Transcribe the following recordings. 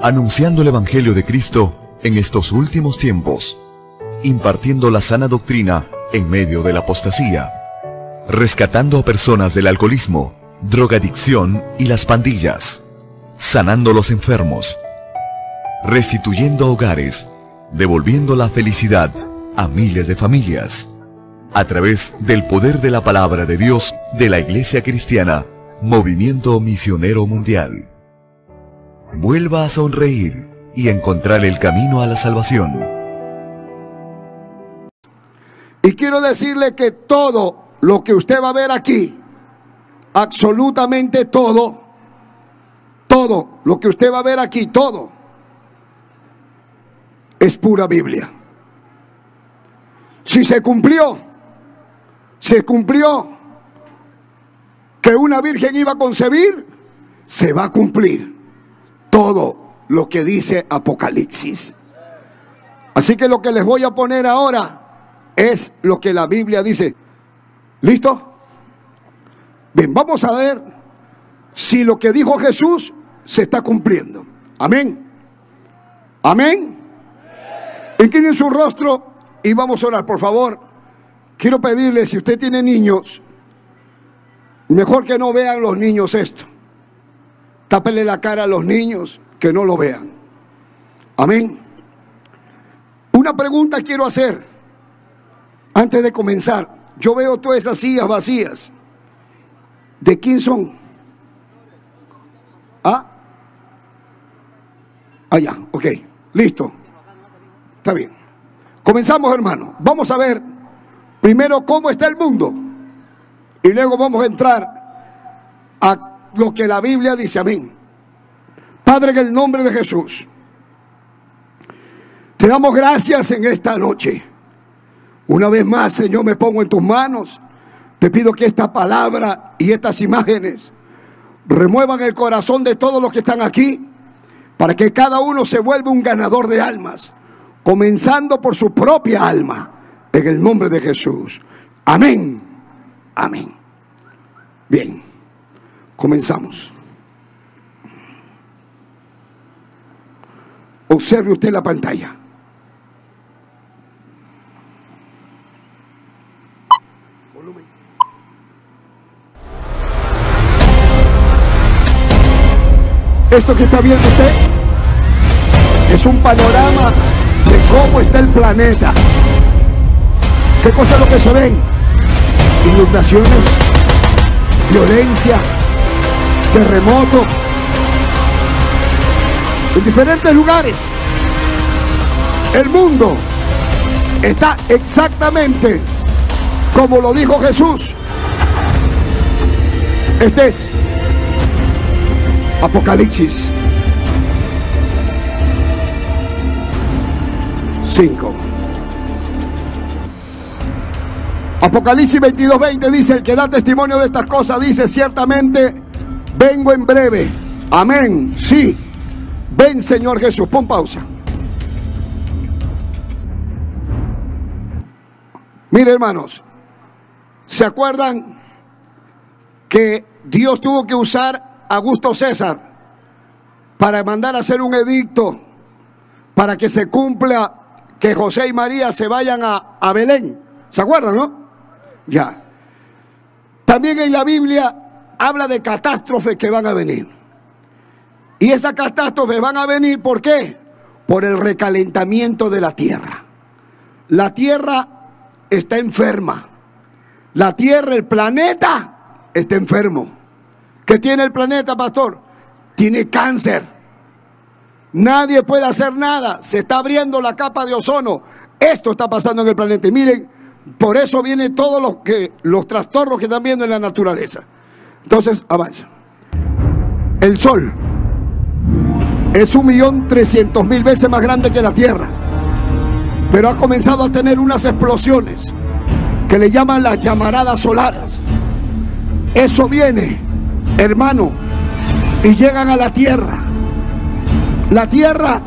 anunciando el Evangelio de Cristo en estos últimos tiempos, impartiendo la sana doctrina en medio de la apostasía, rescatando a personas del alcoholismo, drogadicción y las pandillas, sanando los enfermos, restituyendo hogares, devolviendo la felicidad a miles de familias, a través del poder de la palabra de Dios de la Iglesia Cristiana, Movimiento Misionero Mundial. Vuelva a sonreír y encontrar el camino a la salvación. Y quiero decirle que todo lo que usted va a ver aquí, absolutamente todo, todo lo que usted va a ver aquí, todo, es pura Biblia. Si se cumplió, se cumplió que una virgen iba a concebir, se va a cumplir todo lo que dice Apocalipsis. Así que lo que les voy a poner ahora es lo que la Biblia dice. ¿Listo? Bien, vamos a ver si lo que dijo Jesús se está cumpliendo. Amén. Amén. Inclinen su rostro y vamos a orar, por favor. Quiero pedirle, si usted tiene niños, mejor que no vean los niños esto. Tápele la cara a los niños que no lo vean. Amén. Una pregunta quiero hacer antes de comenzar. Yo veo todas esas sillas vacías. ¿De quién son? ¿Ah? Allá, ah, ok, listo. Está bien. Comenzamos, hermano. Vamos a ver primero cómo está el mundo. Y luego vamos a entrar a lo que la Biblia dice. Amén. Padre, en el nombre de Jesús, te damos gracias en esta noche. Una vez más, Señor, me pongo en tus manos. Te pido que esta palabra y estas imágenes remuevan el corazón de todos los que están aquí para que cada uno se vuelva un ganador de almas, comenzando por su propia alma, en el nombre de Jesús. Amén. Amén. Bien, comenzamos. Observe usted la pantalla. Esto que está viendo usted es un panorama de cómo está el planeta. ¿Qué cosa es lo que se ven? Inundaciones, violencia, terremoto, en diferentes lugares. El mundo está exactamente como lo dijo Jesús. Este es Apocalipsis 5. Apocalipsis 22, 20 dice, el que da testimonio de estas cosas dice, ciertamente vengo en breve. Amén. Sí. Ven Señor Jesús. Pon pausa. Mire hermanos, ¿se acuerdan que Dios tuvo que usar Augusto César para mandar a hacer un edicto para que se cumpla que José y María se vayan a, a Belén. ¿Se acuerdan, no? Ya. También en la Biblia habla de catástrofes que van a venir. Y esas catástrofes van a venir, ¿por qué? Por el recalentamiento de la tierra. La tierra está enferma. La tierra, el planeta, está enfermo. ¿Qué tiene el planeta, pastor? Tiene cáncer. Nadie puede hacer nada. Se está abriendo la capa de ozono. Esto está pasando en el planeta. Y miren, por eso vienen todos los, que, los trastornos que están viendo en la naturaleza. Entonces, avanza. El sol es un millón trescientos mil veces más grande que la Tierra. Pero ha comenzado a tener unas explosiones que le llaman las llamaradas solares. Eso viene hermano, y llegan a la tierra. La tierra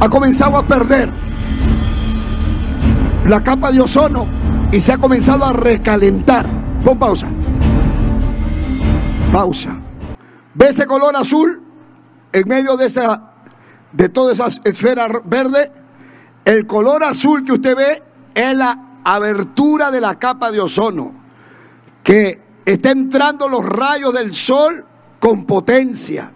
ha comenzado a perder la capa de ozono y se ha comenzado a recalentar. Pon pausa. Pausa. ¿Ve ese color azul en medio de esa de todas esas esferas verdes, el color azul que usted ve es la abertura de la capa de ozono, que está entrando los rayos del sol con potencia.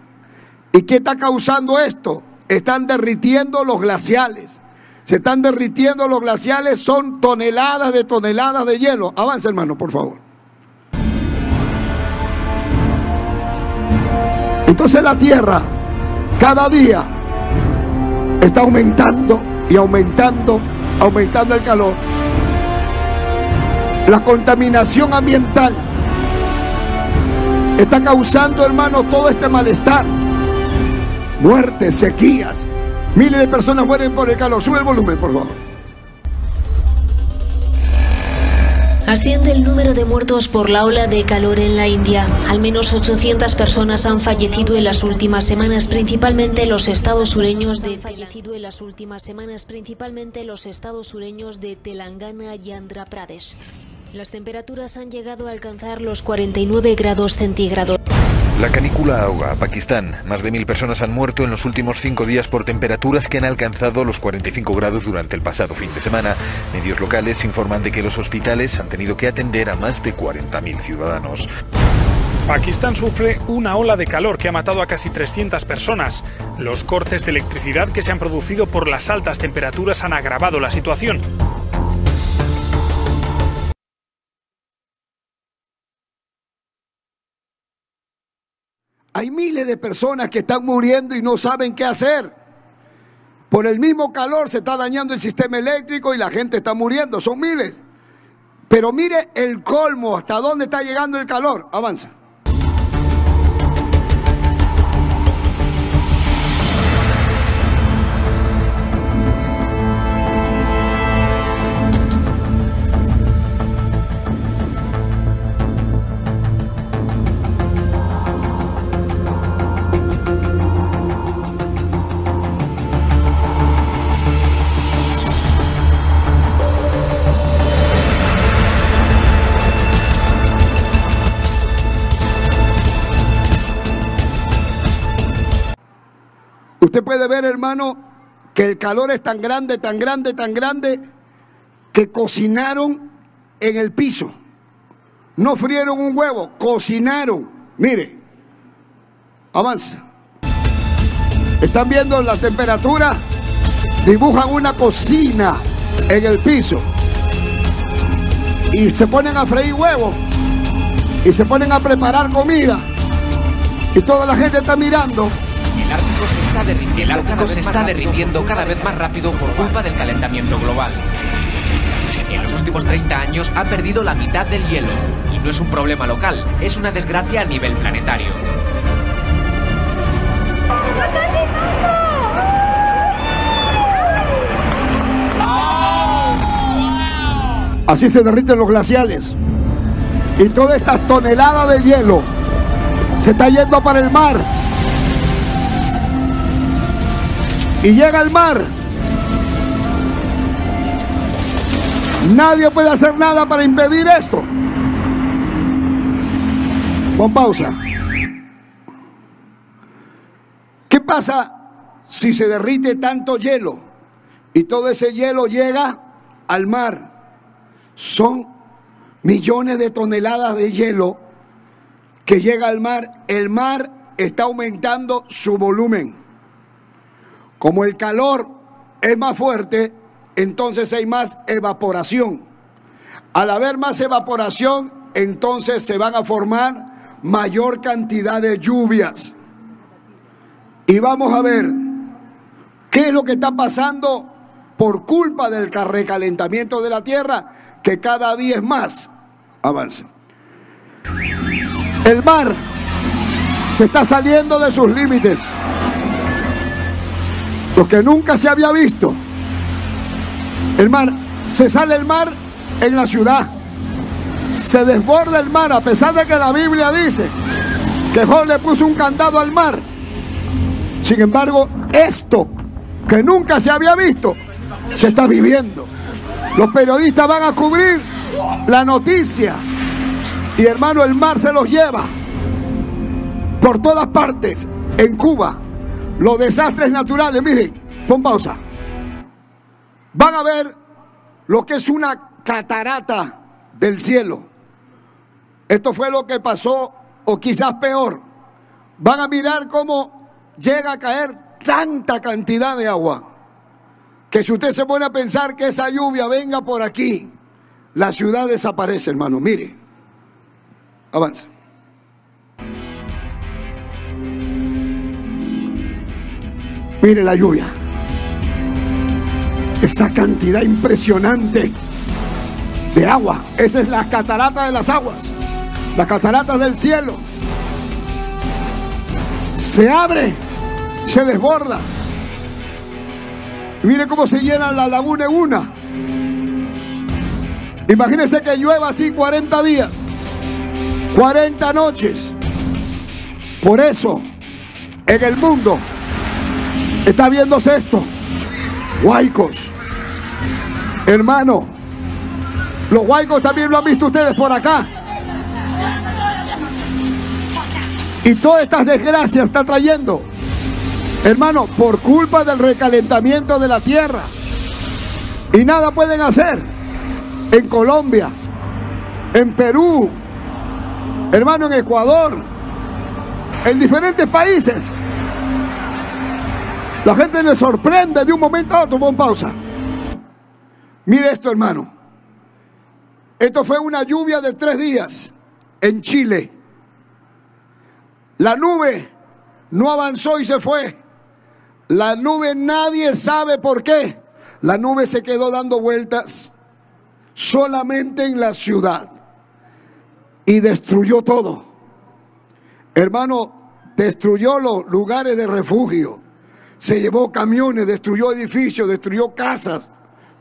¿Y qué está causando esto? Están derritiendo los glaciales. Se están derritiendo los glaciales, son toneladas de toneladas de hielo. Avance, hermano, por favor. Entonces la Tierra cada día está aumentando y aumentando, aumentando el calor. La contaminación ambiental está causando, hermano, todo este malestar. Muertes, sequías. Miles de personas mueren por el calor. Sube el volumen, por favor. Asciende el número de muertos por la ola de calor en la India. Al menos 800 personas han fallecido en las últimas semanas, principalmente los estados sureños de fallecido en las últimas semanas, principalmente los estados sureños de Telangana y Andhra Pradesh. Las temperaturas han llegado a alcanzar los 49 grados centígrados. La canícula ahoga a Pakistán. Más de mil personas han muerto en los últimos cinco días por temperaturas que han alcanzado los 45 grados durante el pasado fin de semana. Medios locales informan de que los hospitales han tenido que atender a más de 40.000 ciudadanos. Pakistán sufre una ola de calor que ha matado a casi 300 personas. Los cortes de electricidad que se han producido por las altas temperaturas han agravado la situación. Hay miles de personas que están muriendo y no saben qué hacer. Por el mismo calor se está dañando el sistema eléctrico y la gente está muriendo. Son miles. Pero mire el colmo, hasta dónde está llegando el calor. Avanza. Usted puede ver, hermano, que el calor es tan grande, tan grande, tan grande, que cocinaron en el piso. No frieron un huevo, cocinaron. Mire, avanza. ¿Están viendo la temperatura? Dibujan una cocina en el piso. Y se ponen a freír huevos. Y se ponen a preparar comida. Y toda la gente está mirando. El Ártico se está derritiendo, el Ártico se está derritiendo cada vez más rápido por culpa del calentamiento global. En los últimos 30 años ha perdido la mitad del hielo. Y no es un problema local, es una desgracia a nivel planetario. Así se derriten los glaciales. Y toda esta tonelada de hielo se está yendo para el mar. Y llega al mar. Nadie puede hacer nada para impedir esto. Pon pausa. ¿Qué pasa si se derrite tanto hielo y todo ese hielo llega al mar? Son millones de toneladas de hielo que llega al mar. El mar está aumentando su volumen. Como el calor es más fuerte, entonces hay más evaporación. Al haber más evaporación, entonces se van a formar mayor cantidad de lluvias. Y vamos a ver qué es lo que está pasando por culpa del recalentamiento de la tierra que cada día es más. Avanza. El mar se está saliendo de sus límites. Lo que nunca se había visto. El mar, se sale el mar en la ciudad. Se desborda el mar, a pesar de que la Biblia dice que Job le puso un candado al mar. Sin embargo, esto que nunca se había visto, se está viviendo. Los periodistas van a cubrir la noticia. Y hermano, el mar se los lleva por todas partes. En Cuba, los desastres naturales, miren, pon pausa. Van a ver lo que es una catarata del cielo. Esto fue lo que pasó, o quizás peor. Van a mirar cómo llega a caer tanta cantidad de agua. Que si usted se pone a pensar que esa lluvia venga por aquí, la ciudad desaparece, hermano. Mire, avanza. Mire la lluvia. Esa cantidad impresionante de agua. Esa es la catarata de las aguas. La catarata del cielo. Se abre, se desborda. mire cómo se llena la laguna en una. Imagínense que llueva así 40 días, 40 noches. Por eso, en el mundo está viéndose esto. Huaicos. Hermano, los huaicos también lo han visto ustedes por acá. Y todas estas desgracias está trayendo. Hermano, por culpa del recalentamiento de la tierra. Y nada pueden hacer. En Colombia, en Perú, hermano, en Ecuador, en diferentes países. La gente le sorprende de un momento a otro. Pon pausa. Mire esto, hermano. Esto fue una lluvia de tres días en Chile. La nube no avanzó y se fue. La nube nadie sabe por qué. La nube se quedó dando vueltas solamente en la ciudad y destruyó todo. Hermano, destruyó los lugares de refugio. Se llevó camiones, destruyó edificios, destruyó casas.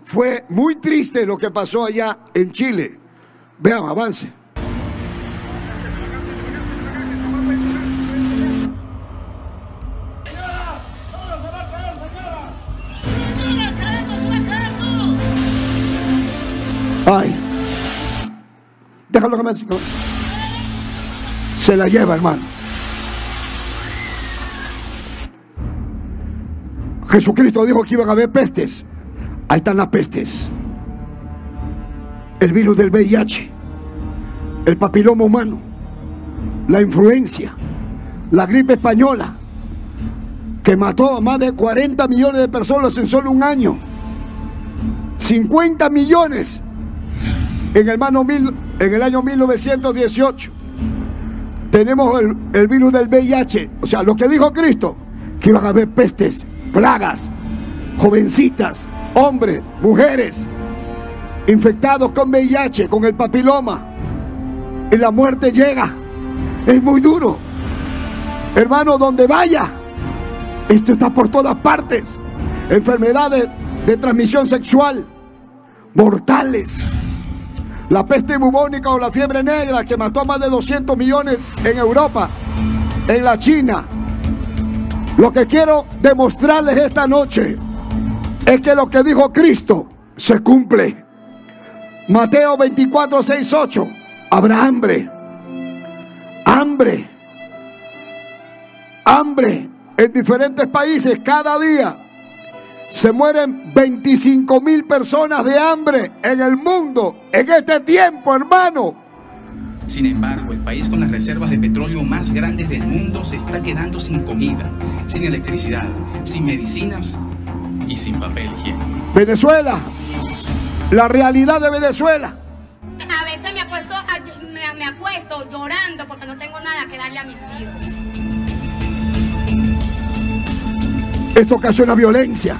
Fue muy triste lo que pasó allá en Chile. Vean, avance. Ay. Déjalo que me Se la lleva, hermano. Jesucristo dijo que iban a haber pestes. Ahí están las pestes. El virus del VIH, el papiloma humano, la influencia, la gripe española, que mató a más de 40 millones de personas en solo un año. 50 millones en el, año 1918 tenemos el, el, virus del VIH. O sea, lo que dijo Cristo, que iban a haber pestes, plagas, jovencitas, hombres, mujeres, infectados con VIH, con el papiloma. Y la muerte llega. Es muy duro. Hermano, donde vaya, esto está por todas partes. Enfermedades de transmisión sexual, mortales la peste bubónica o la fiebre negra que mató a más de 200 millones en Europa, en la China. Lo que quiero demostrarles esta noche es que lo que dijo Cristo se cumple. Mateo 24, 6, 8. Habrá hambre. Hambre. Hambre en diferentes países cada día se mueren 25 mil personas de hambre en el mundo en este tiempo, hermano. Sin embargo, el país con las reservas de petróleo más grandes del mundo se está quedando sin comida, sin electricidad, sin medicinas y sin papel higiénico. Venezuela, la realidad de Venezuela. A veces me acuesto, me, me acuesto llorando porque no tengo nada que darle a mis hijos. Esto ocasiona violencia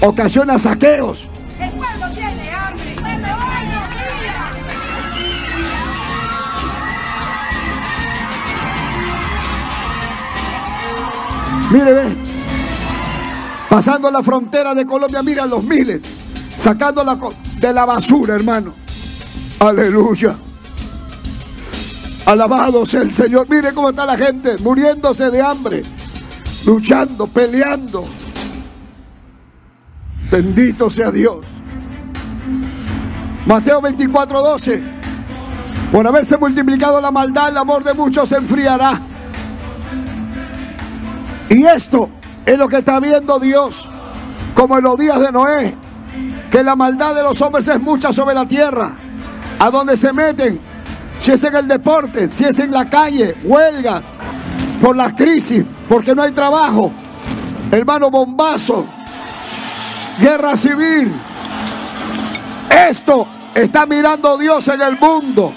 ocasiona saqueos. Mire, ve. Pasando la frontera de Colombia, mira los miles. Sacando la, de la basura, hermano. Aleluya. Alabado sea el Señor. Mire cómo está la gente muriéndose de hambre. Luchando, peleando. Bendito sea Dios. Mateo 24, 12. Por haberse multiplicado la maldad, el amor de muchos se enfriará. Y esto Es lo que está viendo Dios, como en los días de Noé, que la maldad de los hombres es mucha sobre la tierra, a donde se meten, si es en el deporte, si es en la calle, huelgas, por la crisis, porque no hay trabajo, hermano bombazo, guerra civil. Esto está mirando Dios en el mundo.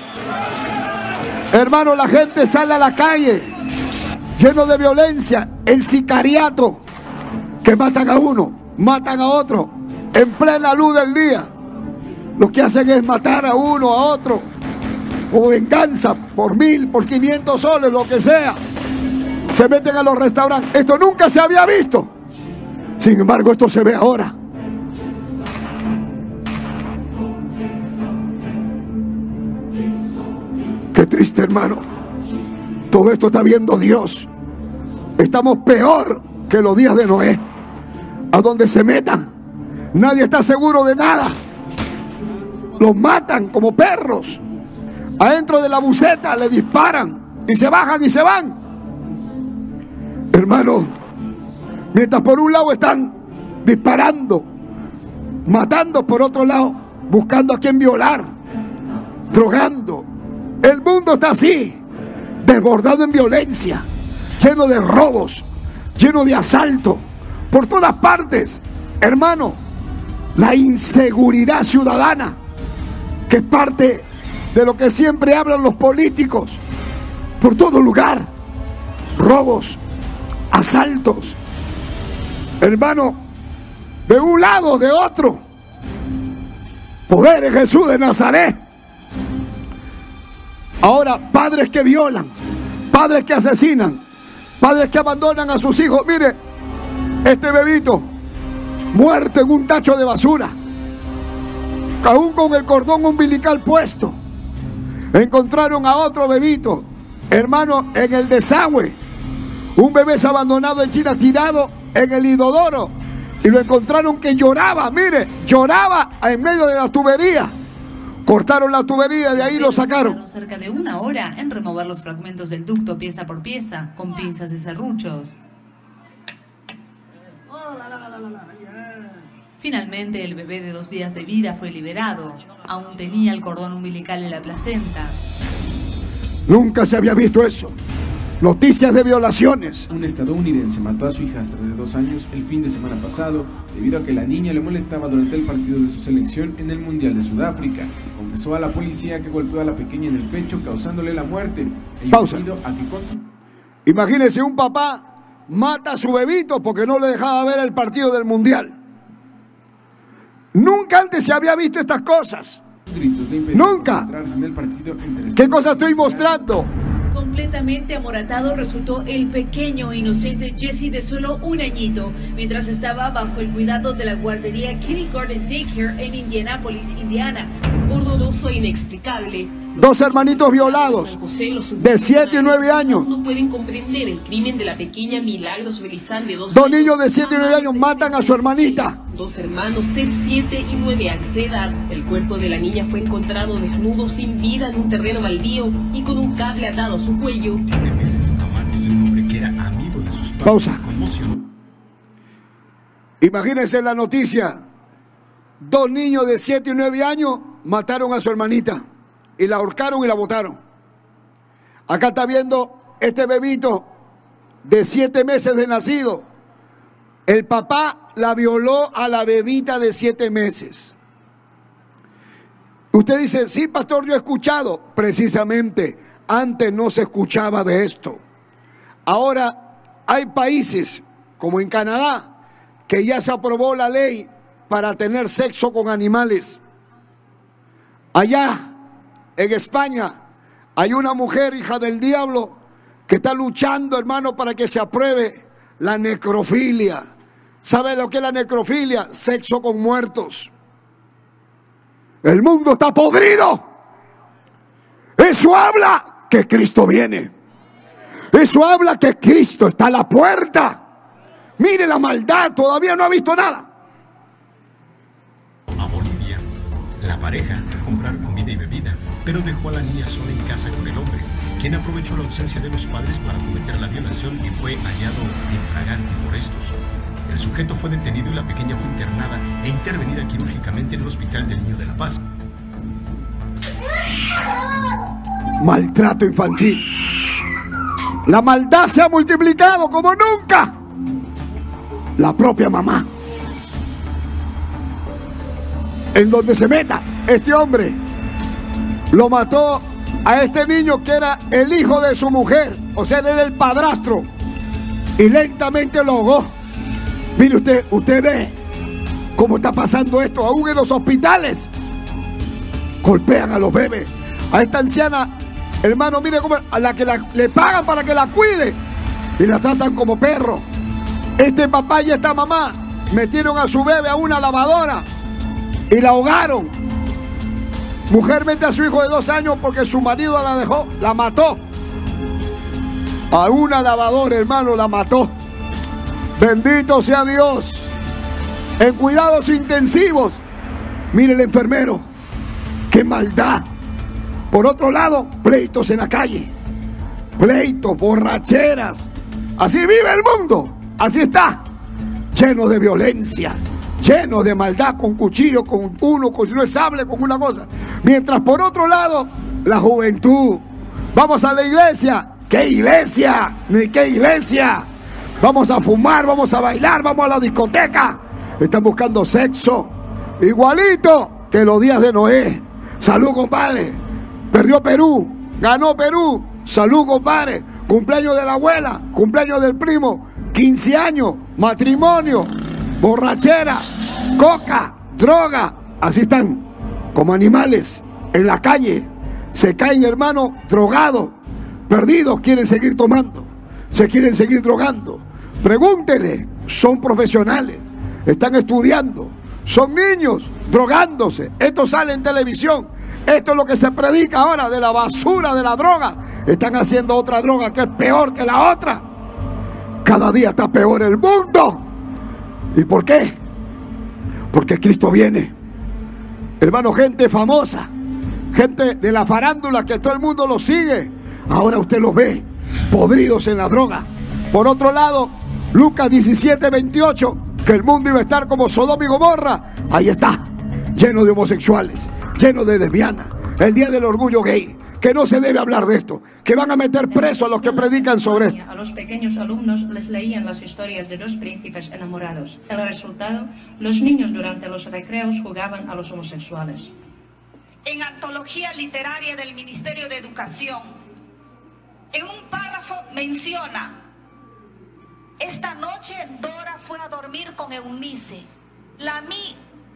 Hermano, la gente sale a la calle lleno de violencia, el sicariato, que matan a uno, matan a otro, en plena luz del día. Lo que hacen es matar a uno, a otro, o venganza por mil, por quinientos soles, lo que sea. Se meten a los restaurantes. Esto nunca se había visto. Sin embargo, esto se ve ahora. Qué triste, hermano. Todo esto está viendo Dios. Estamos peor que los días de Noé. A donde se metan. Nadie está seguro de nada. Los matan como perros. Adentro de la buceta le disparan y se bajan y se van. Hermano, mientras por un lado están disparando, matando por otro lado, buscando a quien violar, drogando. El mundo está así, desbordado en violencia, lleno de robos, lleno de asalto, por todas partes. Hermano, la inseguridad ciudadana, que es parte de lo que siempre hablan los políticos, por todo lugar, robos, asaltos. Hermano, de un lado, de otro. Poder en Jesús de Nazaret. Ahora, padres que violan, padres que asesinan, padres que abandonan a sus hijos. Mire, este bebito muerto en un tacho de basura, aún con el cordón umbilical puesto. Encontraron a otro bebito, hermano, en el desagüe. Un bebé abandonado en China, tirado en el Idodoro. Y lo encontraron que lloraba, mire, lloraba en medio de la tubería. Cortaron la tubería, de ahí lo sacaron. Cerca de una hora en remover los fragmentos del ducto pieza por pieza con pinzas de serruchos. Finalmente, el bebé de dos días de vida fue liberado. Aún tenía el cordón umbilical en la placenta. Nunca se había visto eso. Noticias de violaciones. Un estadounidense mató a su hijastra de dos años el fin de semana pasado debido a que la niña le molestaba durante el partido de su selección en el Mundial de Sudáfrica. Confesó a la policía que golpeó a la pequeña en el pecho causándole la muerte. Ello Pausa. debido a que con su- Imagínese un papá mata a su bebito porque no le dejaba ver el partido del mundial. Nunca antes se había visto estas cosas. gritos Nunca. concentrarse en el partido entre ¿Qué cosa estoy mostrando? Completamente amoratado resultó el pequeño e inocente Jesse de solo un añito, mientras estaba bajo el cuidado de la guardería Kitty Garden Daycare en Indianapolis, Indiana. Un doloroso e inexplicable. Dos hermanitos violados de 7 y 9 años. No pueden comprender el crimen de la pequeña Milagros Belizán de dos Dos niños de 7 y 9 años matan a su hermanita. Dos hermanos de 7 y 9 años de edad. El cuerpo de la niña fue encontrado desnudo sin vida en un terreno baldío y con un cable atado a su cuello. Pausa. Imagínense la noticia. Dos niños de 7 y 9 años mataron a su hermanita y la ahorcaron y la botaron. Acá está viendo este bebito de 7 meses de nacido. El papá la violó a la bebita de 7 meses. Usted dice, sí, pastor, yo he escuchado. Precisamente, antes no se escuchaba de esto. Ahora hay países, como en Canadá, que ya se aprobó la ley para tener sexo con animales. Allá, en España, hay una mujer, hija del diablo, que está luchando, hermano, para que se apruebe la necrofilia. ¿Sabe lo que es la necrofilia? Sexo con muertos. El mundo está podrido. Eso habla que Cristo viene. Eso habla que Cristo está a la puerta. Mire la maldad, todavía no ha visto nada. a Bolivia. La pareja pero dejó a la niña sola en casa con el hombre. quien aprovechó la ausencia de los padres para cometer la violación y fue hallado infragante por estos. El sujeto fue detenido y la pequeña fue internada e intervenida quirúrgicamente en el Hospital del Niño de la Paz. Maltrato infantil. La maldad se ha multiplicado como nunca. La propia mamá. En donde se meta este hombre, lo mató a este niño que era el hijo de su mujer, o sea, era el padrastro, y lentamente lo ahogó. Mire usted, usted ve cómo está pasando esto aún en los hospitales. Golpean a los bebés. A esta anciana, hermano, mire cómo a la que le pagan para que la cuide y la tratan como perro. Este papá y esta mamá metieron a su bebé a una lavadora y la ahogaron. Mujer mete a su hijo de dos años porque su marido la dejó, la mató. A una lavadora, hermano, la mató. Bendito sea Dios. En cuidados intensivos. Mire el enfermero. Qué maldad. Por otro lado, pleitos en la calle. Pleitos, borracheras. Así vive el mundo. Así está. Lleno de violencia. Lleno de maldad con cuchillo, con uno, con es sable, con una cosa. Mientras por otro lado, la juventud. Vamos a la iglesia. ¿Qué iglesia? ¿Ni qué iglesia? Vamos a fumar, vamos a bailar, vamos a la discoteca. Están buscando sexo. Igualito que los días de Noé. Salud, compadre. Perdió Perú. Ganó Perú. Salud, compadre. Cumpleaños de la abuela. Cumpleaños del primo. 15 años. Matrimonio. Borrachera. Coca. Droga. Así están. Como animales. En la calle. Se caen, hermano, drogados. Perdidos. Quieren seguir tomando. Se quieren seguir drogando. Pregúntele, son profesionales, están estudiando, son niños drogándose. Esto sale en televisión. Esto es lo que se predica ahora de la basura de la droga. Están haciendo otra droga que es peor que la otra. Cada día está peor el mundo. ¿Y por qué? Porque Cristo viene. Hermano, gente famosa, gente de la farándula que todo el mundo lo sigue. Ahora usted los ve podridos en la droga. Por otro lado, Lucas 17, 28, que el mundo iba a estar como Sodoma y Gomorra. Ahí está, lleno de homosexuales, lleno de lesbianas. El día del orgullo gay, que no se debe hablar de esto, que van a meter preso a los que predican sobre esto. A los pequeños alumnos les leían las historias de dos príncipes enamorados. El resultado, los niños durante los recreos jugaban a los homosexuales. En antología literaria del Ministerio de Educación, en un párrafo menciona esta noche Dora fue a dormir con Eunice. La,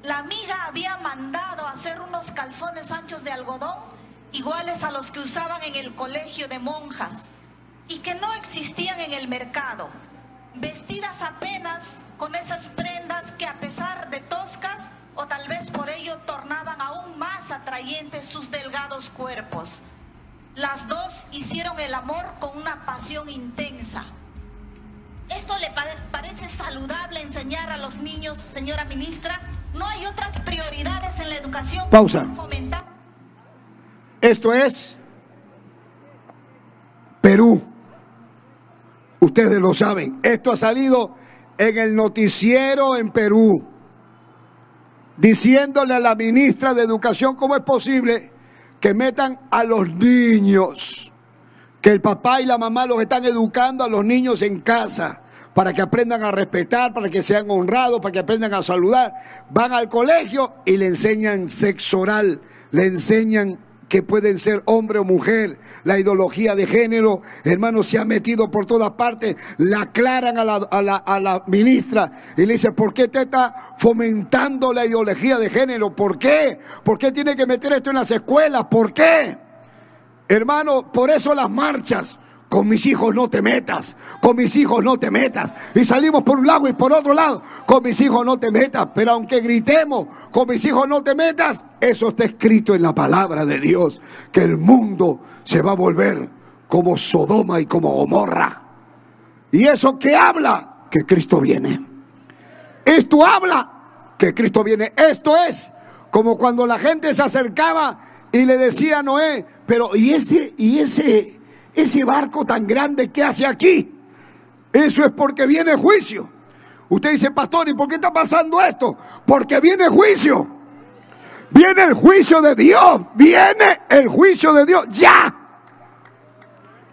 la amiga había mandado hacer unos calzones anchos de algodón iguales a los que usaban en el colegio de monjas y que no existían en el mercado. Vestidas apenas con esas prendas que a pesar de toscas o tal vez por ello tornaban aún más atrayentes sus delgados cuerpos. Las dos hicieron el amor con una pasión intensa. ¿Esto le parece saludable enseñar a los niños, señora ministra? ¿No hay otras prioridades en la educación? Pausa. Esto es Perú. Ustedes lo saben. Esto ha salido en el noticiero en Perú. Diciéndole a la ministra de Educación cómo es posible que metan a los niños que el papá y la mamá los están educando a los niños en casa para que aprendan a respetar, para que sean honrados, para que aprendan a saludar. Van al colegio y le enseñan sexo oral, le enseñan que pueden ser hombre o mujer. La ideología de género, hermano, se ha metido por todas partes. La aclaran a la, a la, a la ministra y le dice, ¿por qué te está fomentando la ideología de género? ¿Por qué? ¿Por qué tiene que meter esto en las escuelas? ¿Por qué? Hermano, por eso las marchas. Con mis hijos no te metas, con mis hijos no te metas. Y salimos por un lado y por otro lado, con mis hijos no te metas. Pero aunque gritemos, con mis hijos no te metas, eso está escrito en la palabra de Dios, que el mundo se va a volver como Sodoma y como Gomorra. Y eso que habla, que Cristo viene. Esto habla que Cristo viene. Esto es como cuando la gente se acercaba y le decía a Noé, pero ¿y ese, y ese ese barco tan grande que hace aquí, eso es porque viene juicio. Usted dice, pastor, ¿y por qué está pasando esto? Porque viene juicio. Viene el juicio de Dios. Viene el juicio de Dios. Ya.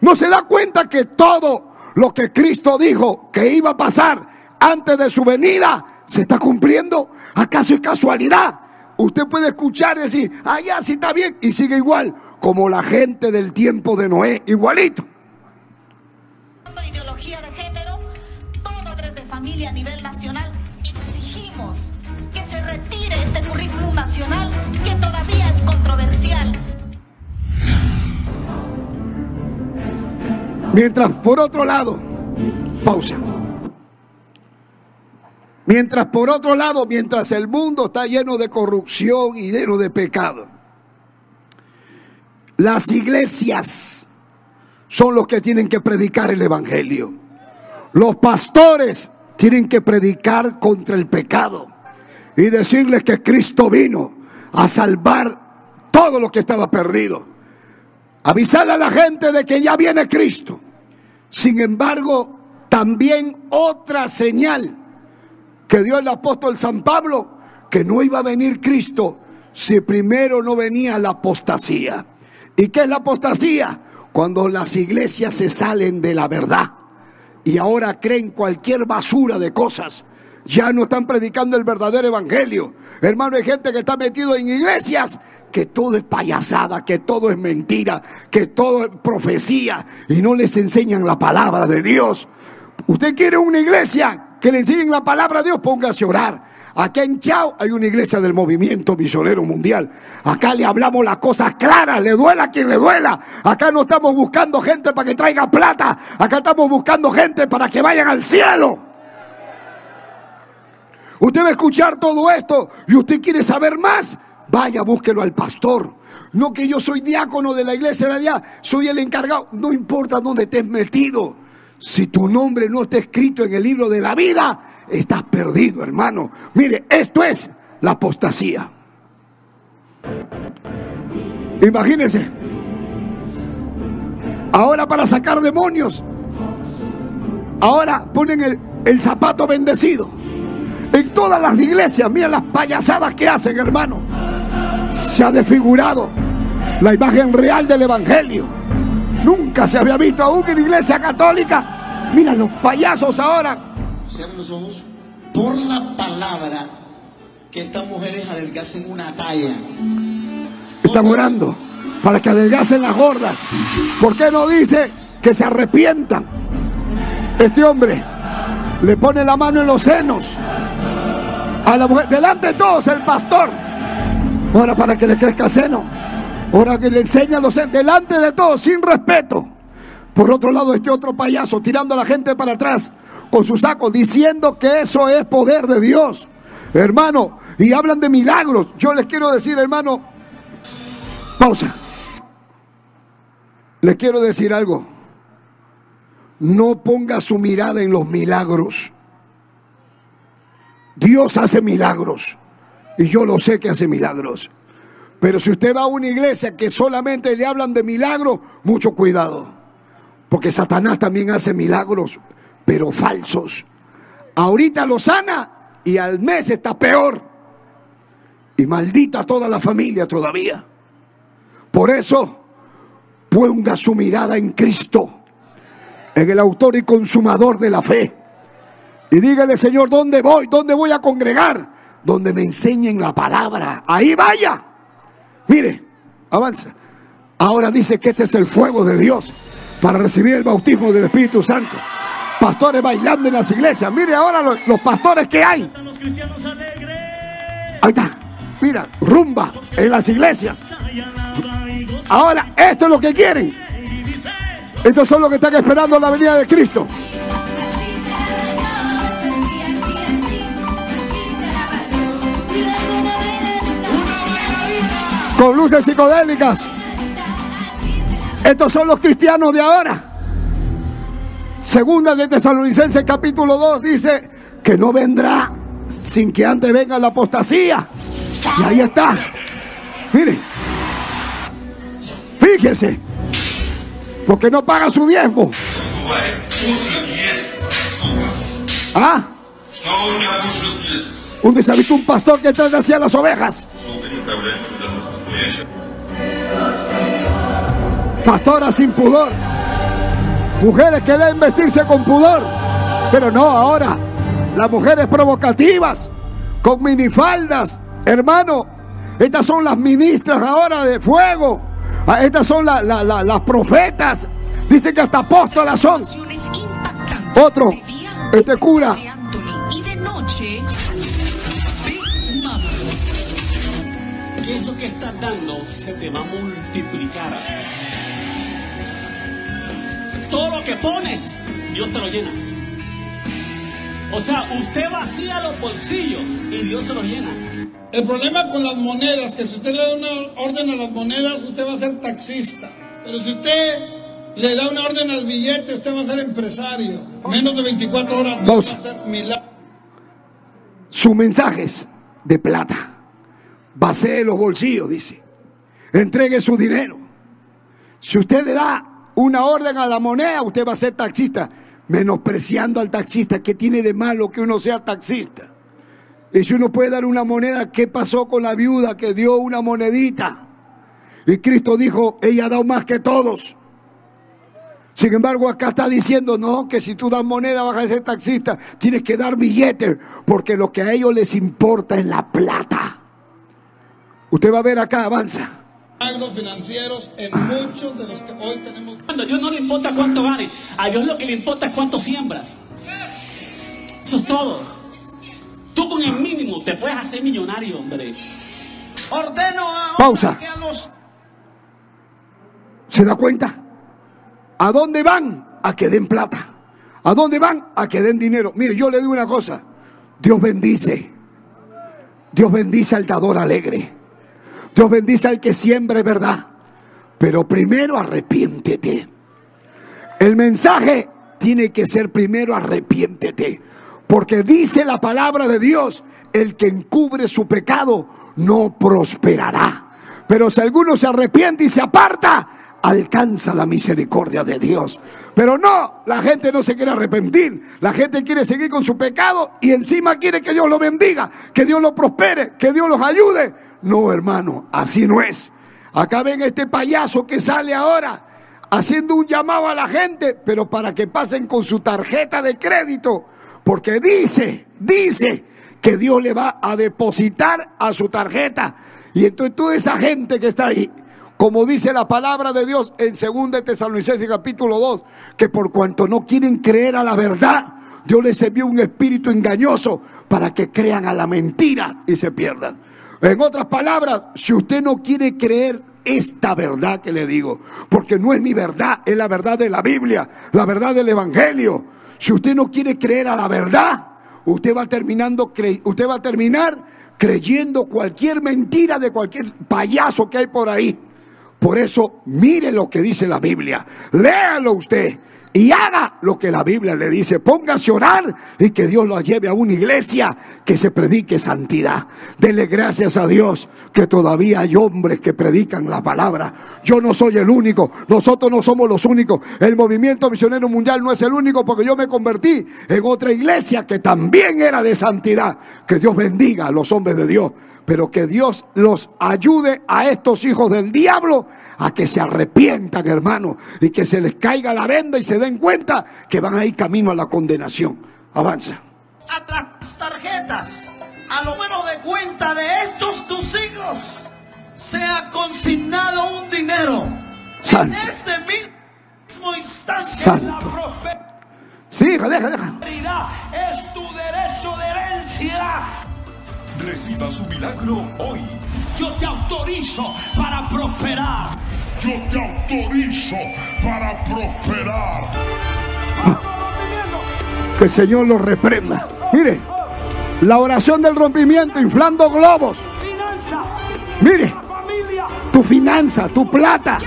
No se da cuenta que todo lo que Cristo dijo que iba a pasar antes de su venida se está cumpliendo. ¿Acaso es casualidad? Usted puede escuchar y decir, allá ah, sí está bien, y sigue igual, como la gente del tiempo de Noé, igualito. Ideología de género, todo desde familia a nivel nacional, exigimos que se retire este currículum nacional que todavía es controversial. Mientras, por otro lado, pausa. Mientras por otro lado, mientras el mundo está lleno de corrupción y lleno de pecado, las iglesias son los que tienen que predicar el Evangelio. Los pastores tienen que predicar contra el pecado y decirles que Cristo vino a salvar todo lo que estaba perdido. Avisarle a la gente de que ya viene Cristo. Sin embargo, también otra señal que dio el apóstol San Pablo, que no iba a venir Cristo si primero no venía la apostasía. ¿Y qué es la apostasía? Cuando las iglesias se salen de la verdad y ahora creen cualquier basura de cosas. Ya no están predicando el verdadero evangelio. Hermano, hay gente que está metido en iglesias que todo es payasada, que todo es mentira, que todo es profecía y no les enseñan la palabra de Dios. Usted quiere una iglesia que le enseñen la palabra de Dios, póngase a orar. Acá en Chao hay una iglesia del movimiento misionero mundial. Acá le hablamos las cosas claras, le duela a quien le duela. Acá no estamos buscando gente para que traiga plata. Acá estamos buscando gente para que vayan al cielo. Usted va a escuchar todo esto y usted quiere saber más. Vaya, búsquelo al pastor. No que yo soy diácono de la iglesia de allá, soy el encargado. No importa dónde estés metido. Si tu nombre no está escrito en el libro de la vida, estás perdido, hermano. Mire, esto es la apostasía. Imagínense. Ahora para sacar demonios. Ahora ponen el, zapato bendecido. En todas las iglesias, mira las payasadas que hacen, hermano. Se ha desfigurado la imagen real del Evangelio. Nunca se había visto aún en iglesia católica. Mira los payasos ahora. Cierren los ojos. Por la palabra que estas mujeres adelgacen una talla. Están orando para que adelgacen las gordas. ¿Por qué no dice que se arrepientan? Este hombre le pone la mano en los senos a la mujer, delante de todos el pastor. Ahora para que le crezca el seno. Ahora que le enseña los delante de todos, sin respeto. Por otro lado, este otro payaso tirando a la gente para atrás con su saco, diciendo que eso es poder de Dios. Hermano, y hablan de milagros. Yo les quiero decir, hermano, pausa. Les quiero decir algo. No ponga su mirada en los milagros. Dios hace milagros. Y yo lo sé que hace milagros. Pero si usted va a una iglesia que solamente le hablan de milagros, mucho cuidado. Porque Satanás también hace milagros, pero falsos. Ahorita lo sana y al mes está peor. Y maldita toda la familia todavía. Por eso, ponga su mirada en Cristo, en el autor y consumador de la fe. Y dígale, Señor, ¿dónde voy? ¿Dónde voy a congregar? Donde me enseñen la palabra. Ahí vaya. Mire, avanza. Ahora dice que este es el fuego de Dios para recibir el bautismo del Espíritu Santo. Pastores bailando en las iglesias. Mire ahora los, pastores que hay. Ahí está. Mira, rumba en las iglesias. Ahora, esto es lo que quieren. Estos son los que están esperando la venida de Cristo. con luces psicodélicas. Estos son los cristianos de ahora. Segunda de Tesalonicenses capítulo 2 dice que no vendrá sin que antes venga la apostasía. Y ahí está. Mire. Fíjese. Porque no paga su diezmo. ¿Ah? Un día se ha visto un pastor que trata hacia las ovejas. Pastoras sin pudor. Mujeres que deben vestirse con pudor. Pero no ahora. Las mujeres provocativas. Con minifaldas. Hermano. Estas son las ministras ahora de fuego. Ah, Estas son la- la- la- las profetas. Dicen que hasta apóstolas son. Otro. Este cura. Eso que estás dando se te va a multiplicar. Todo lo que pones, Dios te lo llena. O sea, usted vacía los bolsillos y Dios se los llena. El problema con las monedas, que si usted le da una orden a las monedas, usted va a ser taxista. Pero si usted le da una orden al billete, usted va a ser empresario. Menos de 24 horas va a hacer milagros. Sus mensajes de plata. Vacíe los bolsillos, dice. Entregue su dinero. Si usted le da una orden a la moneda, usted va a ser taxista. Menospreciando al taxista. ¿Qué tiene de malo que uno sea taxista? Y si uno puede dar una moneda, ¿qué pasó con la viuda que dio una monedita? Y Cristo dijo, ella ha dado más que todos. Sin embargo, acá está diciendo, no, que si tú das moneda vas a ser taxista, tienes que dar billetes, porque lo que a ellos les importa es la plata. Usted va a ver acá, avanza. Milagros financieros en muchos de los que hoy tenemos. A Dios no le importa cuánto ganes, a Dios lo que le importa es cuánto siembras. Eso es todo. Tú con el mínimo te puedes hacer millonario, hombre. Ordeno a Pausa. que a los ¿Se da cuenta? ¿A dónde van? A que den plata. ¿A dónde van? A que den dinero. Mire, yo le digo una cosa. Dios bendice. Dios bendice al dador alegre. Dios bendice al que siembre verdad. Pero primero arrepiéntete. El mensaje tiene que ser primero arrepiéntete. Porque dice la palabra de Dios, el que encubre su pecado no prosperará. Pero si alguno se arrepiente y se aparta, alcanza la misericordia de Dios. Pero no, la gente no se quiere arrepentir. La gente quiere seguir con su pecado y encima quiere que Dios lo bendiga, que Dios lo prospere, que Dios los ayude. No, hermano, así no es. Acá ven este payaso que sale ahora haciendo un llamado a la gente, pero para que pasen con su tarjeta de crédito. Porque dice, dice que Dios le va a depositar a su tarjeta. Y entonces toda esa gente que está ahí, como dice la palabra de Dios en 2 Tesalonicenses capítulo 2, que por cuanto no quieren creer a la verdad, Dios les envió un espíritu engañoso para que crean a la mentira y se pierdan. En otras palabras, si usted no quiere creer esta verdad que le digo, porque no es mi verdad, es la verdad de la Biblia, la verdad del Evangelio. Si usted no quiere creer a la verdad, usted va terminando usted va a terminar creyendo cualquier mentira de cualquier payaso que hay por ahí. Por eso, mire lo que dice la Biblia. Léalo usted y haga lo que la Biblia le dice. Póngase a orar y que Dios lo lleve a una iglesia que se predique santidad. Dele gracias a Dios que todavía hay hombres que predican la palabra. Yo no soy el único. Nosotros no somos los únicos. El movimiento misionero mundial no es el único porque yo me convertí en otra iglesia que también era de santidad. Que Dios bendiga a los hombres de Dios pero que Dios los ayude a estos hijos del diablo a que se arrepientan, hermano, y que se les caiga la venda y se den cuenta que van a ir camino a la condenación. Avanza. a las tarjetas, a lo menos de cuenta de estos tus hijos, se ha consignado un dinero. Santo. En este mismo instante, Santo. Sí, deja, deja, es tu derecho de herencia. Reciba su milagro hoy. Yo te autorizo para prosperar. Yo te autorizo para prosperar. Que el Señor los reprenda. Mire, la oración del rompimiento, inflando globos. Finanza. Mire, tu finanza, tu plata.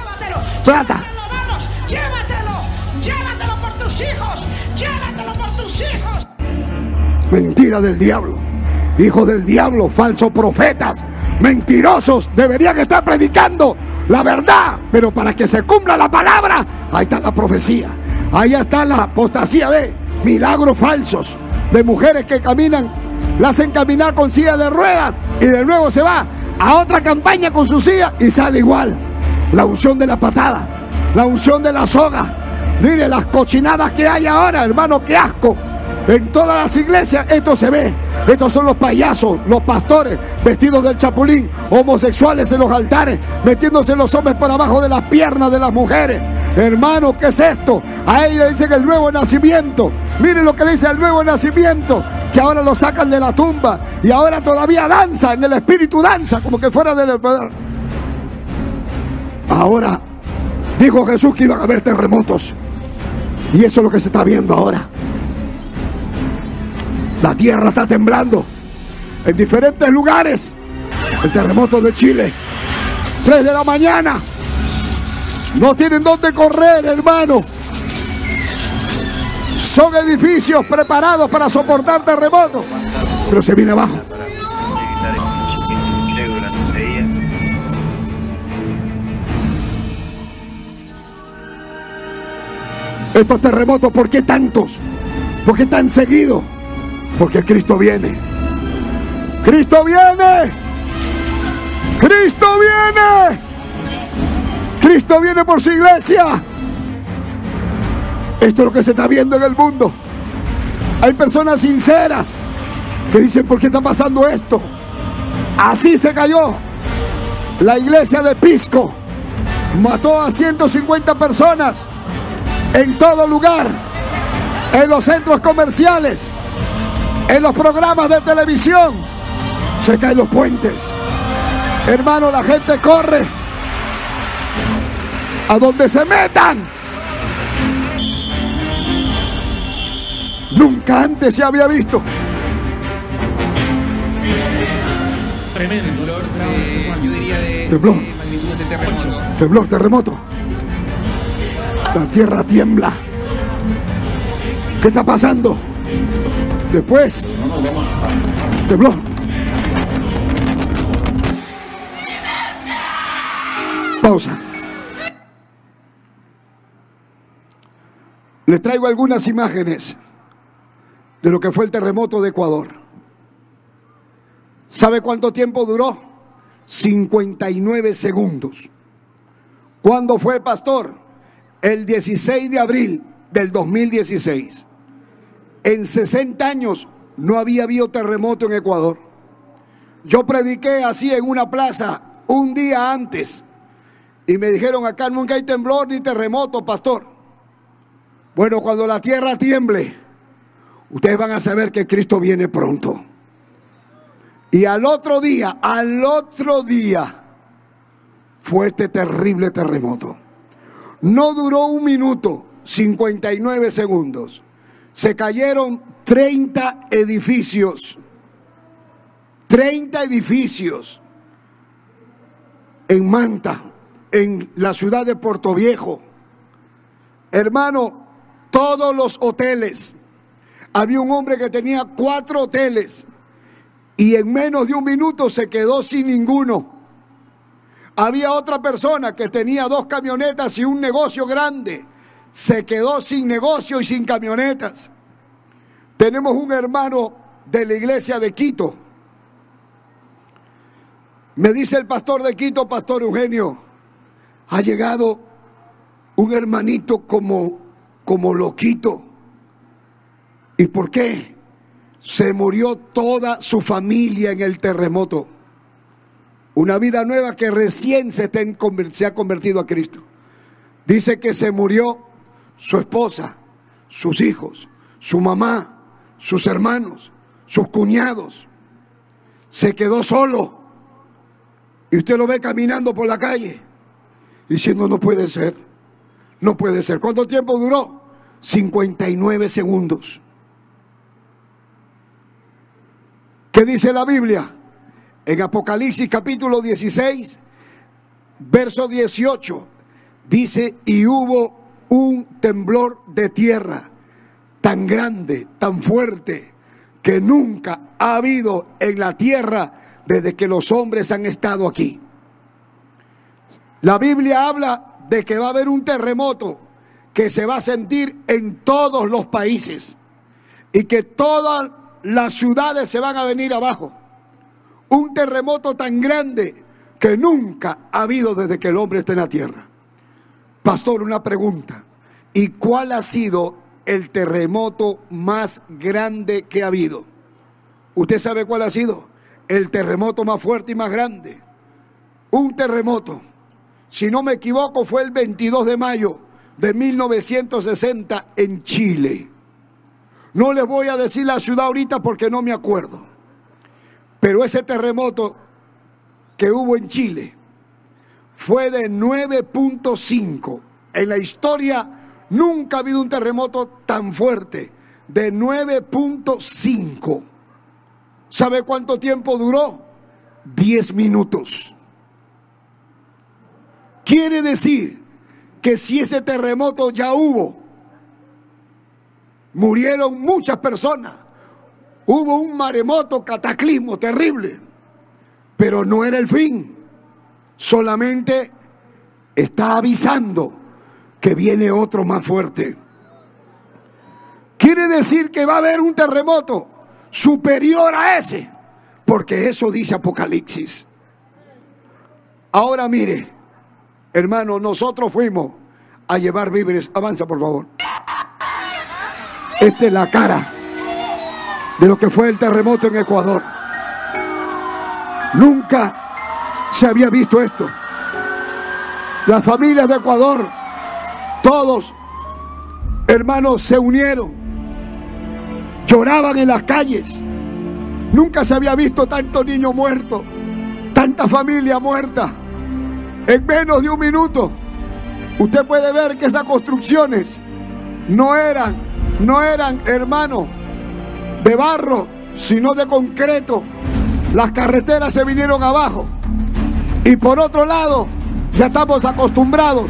Plata. llévatelo, llévatelo por tus hijos, llévatelo por tus hijos. Mentira del diablo. Hijos del diablo, falsos profetas, mentirosos, deberían estar predicando la verdad, pero para que se cumpla la palabra, ahí está la profecía. Ahí está la apostasía de milagros falsos de mujeres que caminan, la hacen caminar con silla de ruedas y de nuevo se va a otra campaña con su silla y sale igual. La unción de la patada, la unción de la soga. Mire las cochinadas que hay ahora, hermano, qué asco. En todas las iglesias esto se ve. Estos son los payasos, los pastores vestidos del chapulín, homosexuales en los altares, metiéndose los hombres por abajo de las piernas de las mujeres. Hermano, ¿qué es esto? A ella dicen el nuevo nacimiento. Miren lo que dice el nuevo nacimiento, que ahora lo sacan de la tumba y ahora todavía danza, en el espíritu danza, como que fuera del. Ahora dijo Jesús que iban a haber terremotos. Y eso es lo que se está viendo ahora. La tierra está temblando en diferentes lugares. El terremoto de Chile, 3 de la mañana. No tienen dónde correr, hermano. Son edificios preparados para soportar terremotos. Pero se viene abajo. Estos terremotos, ¿por qué tantos? ¿Por qué tan seguidos? Porque Cristo viene. Cristo viene. Cristo viene. Cristo viene por su iglesia. Esto es lo que se está viendo en el mundo. Hay personas sinceras que dicen, ¿por qué está pasando esto? Así se cayó la iglesia de Pisco. Mató a 150 personas en todo lugar, en los centros comerciales, en los programas de televisión. Se caen los puentes. Hermano, la gente corre a donde se metan. Nunca antes se había visto. Tremendo. Temblor, yo diría de, Temblor. de magnitud de terremoto. Temblor, terremoto. La tierra tiembla. ¿Qué está pasando? Después, temblor. Pausa. Les traigo algunas imágenes de lo que fue el terremoto de Ecuador. ¿Sabe cuánto tiempo duró? 59 segundos. ¿Cuándo fue, pastor? El 16 de abril del 2016. En 60 años no había habido terremoto en Ecuador. Yo prediqué así en una plaza un día antes y me dijeron acá nunca hay temblor ni terremoto, pastor. Bueno, cuando la tierra tiemble, ustedes van a saber que Cristo viene pronto. Y al otro día, al otro día, fue este terrible terremoto. No duró un minuto, 59 segundos. Se cayeron 30 edificios. 30 edificios en Manta, en la ciudad de Puerto Viejo. Hermano, todos los hoteles. Había un hombre que tenía cuatro hoteles y en menos de un minuto se quedó sin ninguno. Había otra persona que tenía dos camionetas y un negocio grande. Se quedó sin negocio y sin camionetas. Tenemos un hermano de la iglesia de Quito. Me dice el pastor de Quito, pastor Eugenio, ha llegado un hermanito como, como loquito. ¿Y por qué? Se murió toda su familia en el terremoto. Una vida nueva que recién se, se ha convertido a Cristo. Dice que se murió su esposa, sus hijos, su mamá, sus hermanos, sus cuñados. Se quedó solo. Y usted lo ve caminando por la calle diciendo no puede ser, no puede ser. ¿Cuánto tiempo duró? 59 segundos. ¿Qué dice la Biblia? En Apocalipsis capítulo 16, verso 18, dice, y hubo un temblor de tierra tan grande, tan fuerte, que nunca ha habido en la tierra desde que los hombres han estado aquí. La Biblia habla de que va a haber un terremoto que se va a sentir en todos los países y que todas las ciudades se van a venir abajo. Un terremoto tan grande que nunca ha habido desde que el hombre está en la tierra. Pastor, una pregunta. ¿Y cuál ha sido el terremoto más grande que ha habido? ¿Usted sabe cuál ha sido? El terremoto más fuerte y más grande. Un terremoto. Si no me equivoco, fue el 22 de mayo de 1960 en Chile. No les voy a decir la ciudad ahorita porque no me acuerdo. Pero ese terremoto que hubo en Chile fue de 9.5. En la historia nunca ha habido un terremoto tan fuerte, de 9.5. ¿Sabe cuánto tiempo duró? 10 minutos. Quiere decir que si ese terremoto ya hubo, murieron muchas personas, hubo un maremoto, cataclismo terrible, pero no era el fin, solamente está avisando que viene otro más fuerte. Quiere decir que va a haber un terremoto superior a ese, porque eso dice Apocalipsis. Ahora mire, hermano, nosotros fuimos a llevar víveres. Avanza, por favor. Esta es la cara de lo que fue el terremoto en Ecuador. Nunca se había visto esto. Las familias de Ecuador, todos, hermanos, se unieron. Lloraban en las calles. Nunca se había visto tanto niño muerto, tanta familia muerta. En menos de un minuto, usted puede ver que esas construcciones no eran, no eran, hermanos, de barro, sino de concreto. Las carreteras se vinieron abajo. Y por otro lado, ya estamos acostumbrados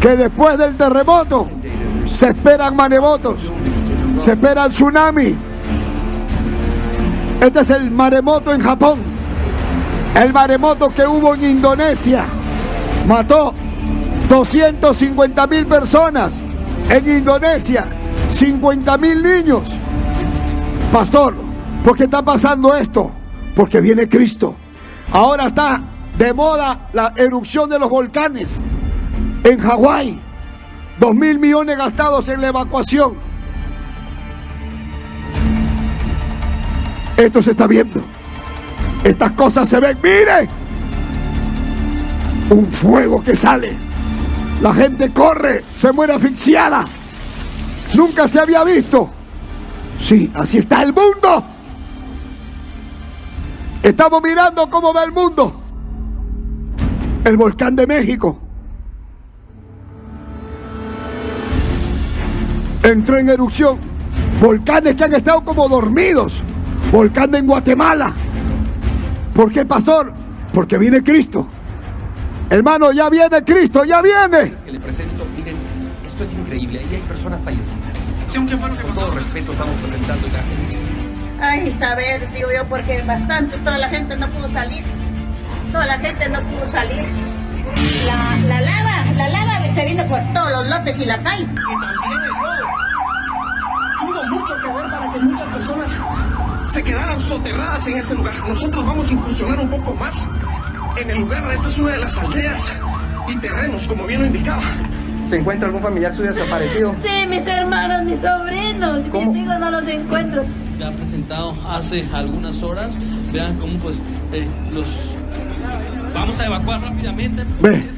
que después del terremoto se esperan maremotos, se espera el tsunami. Este es el maremoto en Japón, el maremoto que hubo en Indonesia. Mató 250 mil personas en Indonesia, 50 mil niños. Pastor, ¿por qué está pasando esto? Porque viene Cristo. Ahora está de moda la erupción de los volcanes en Hawái. Dos mil millones gastados en la evacuación. Esto se está viendo. Estas cosas se ven. ¡Mire! Un fuego que sale. La gente corre, se muere asfixiada. Nunca se había visto. Sí, así está el mundo. Estamos mirando cómo va el mundo. El volcán de México. Entró en erupción. Volcanes que han estado como dormidos. Volcán en Guatemala. ¿Por qué, pastor? Porque viene Cristo. Hermano, ya viene Cristo, ya viene. que le presento, miren, esto es increíble. Ahí hay personas fallecidas. ¿Qué fue lo que Con todo respeto estamos presentando imágenes. Ay, saber, digo yo, porque bastante, toda la gente no pudo salir. Toda la gente no pudo salir. La, la lava, la lava se vino por todos los lotes y la calle. Y también el robo. Tuvo mucho que ver para que muchas personas se quedaran soterradas en ese lugar. Nosotros vamos a incursionar un poco más en el lugar. Esta es una de las aldeas y terrenos, como bien lo indicaba. ¿Se encuentra algún familiar suyo desaparecido? Sí, mis hermanos, mis sobrinos, ¿Cómo? mis hijos no los encuentro. Se ha presentado hace algunas horas. Vean cómo pues eh, los vamos a evacuar rápidamente. Ve.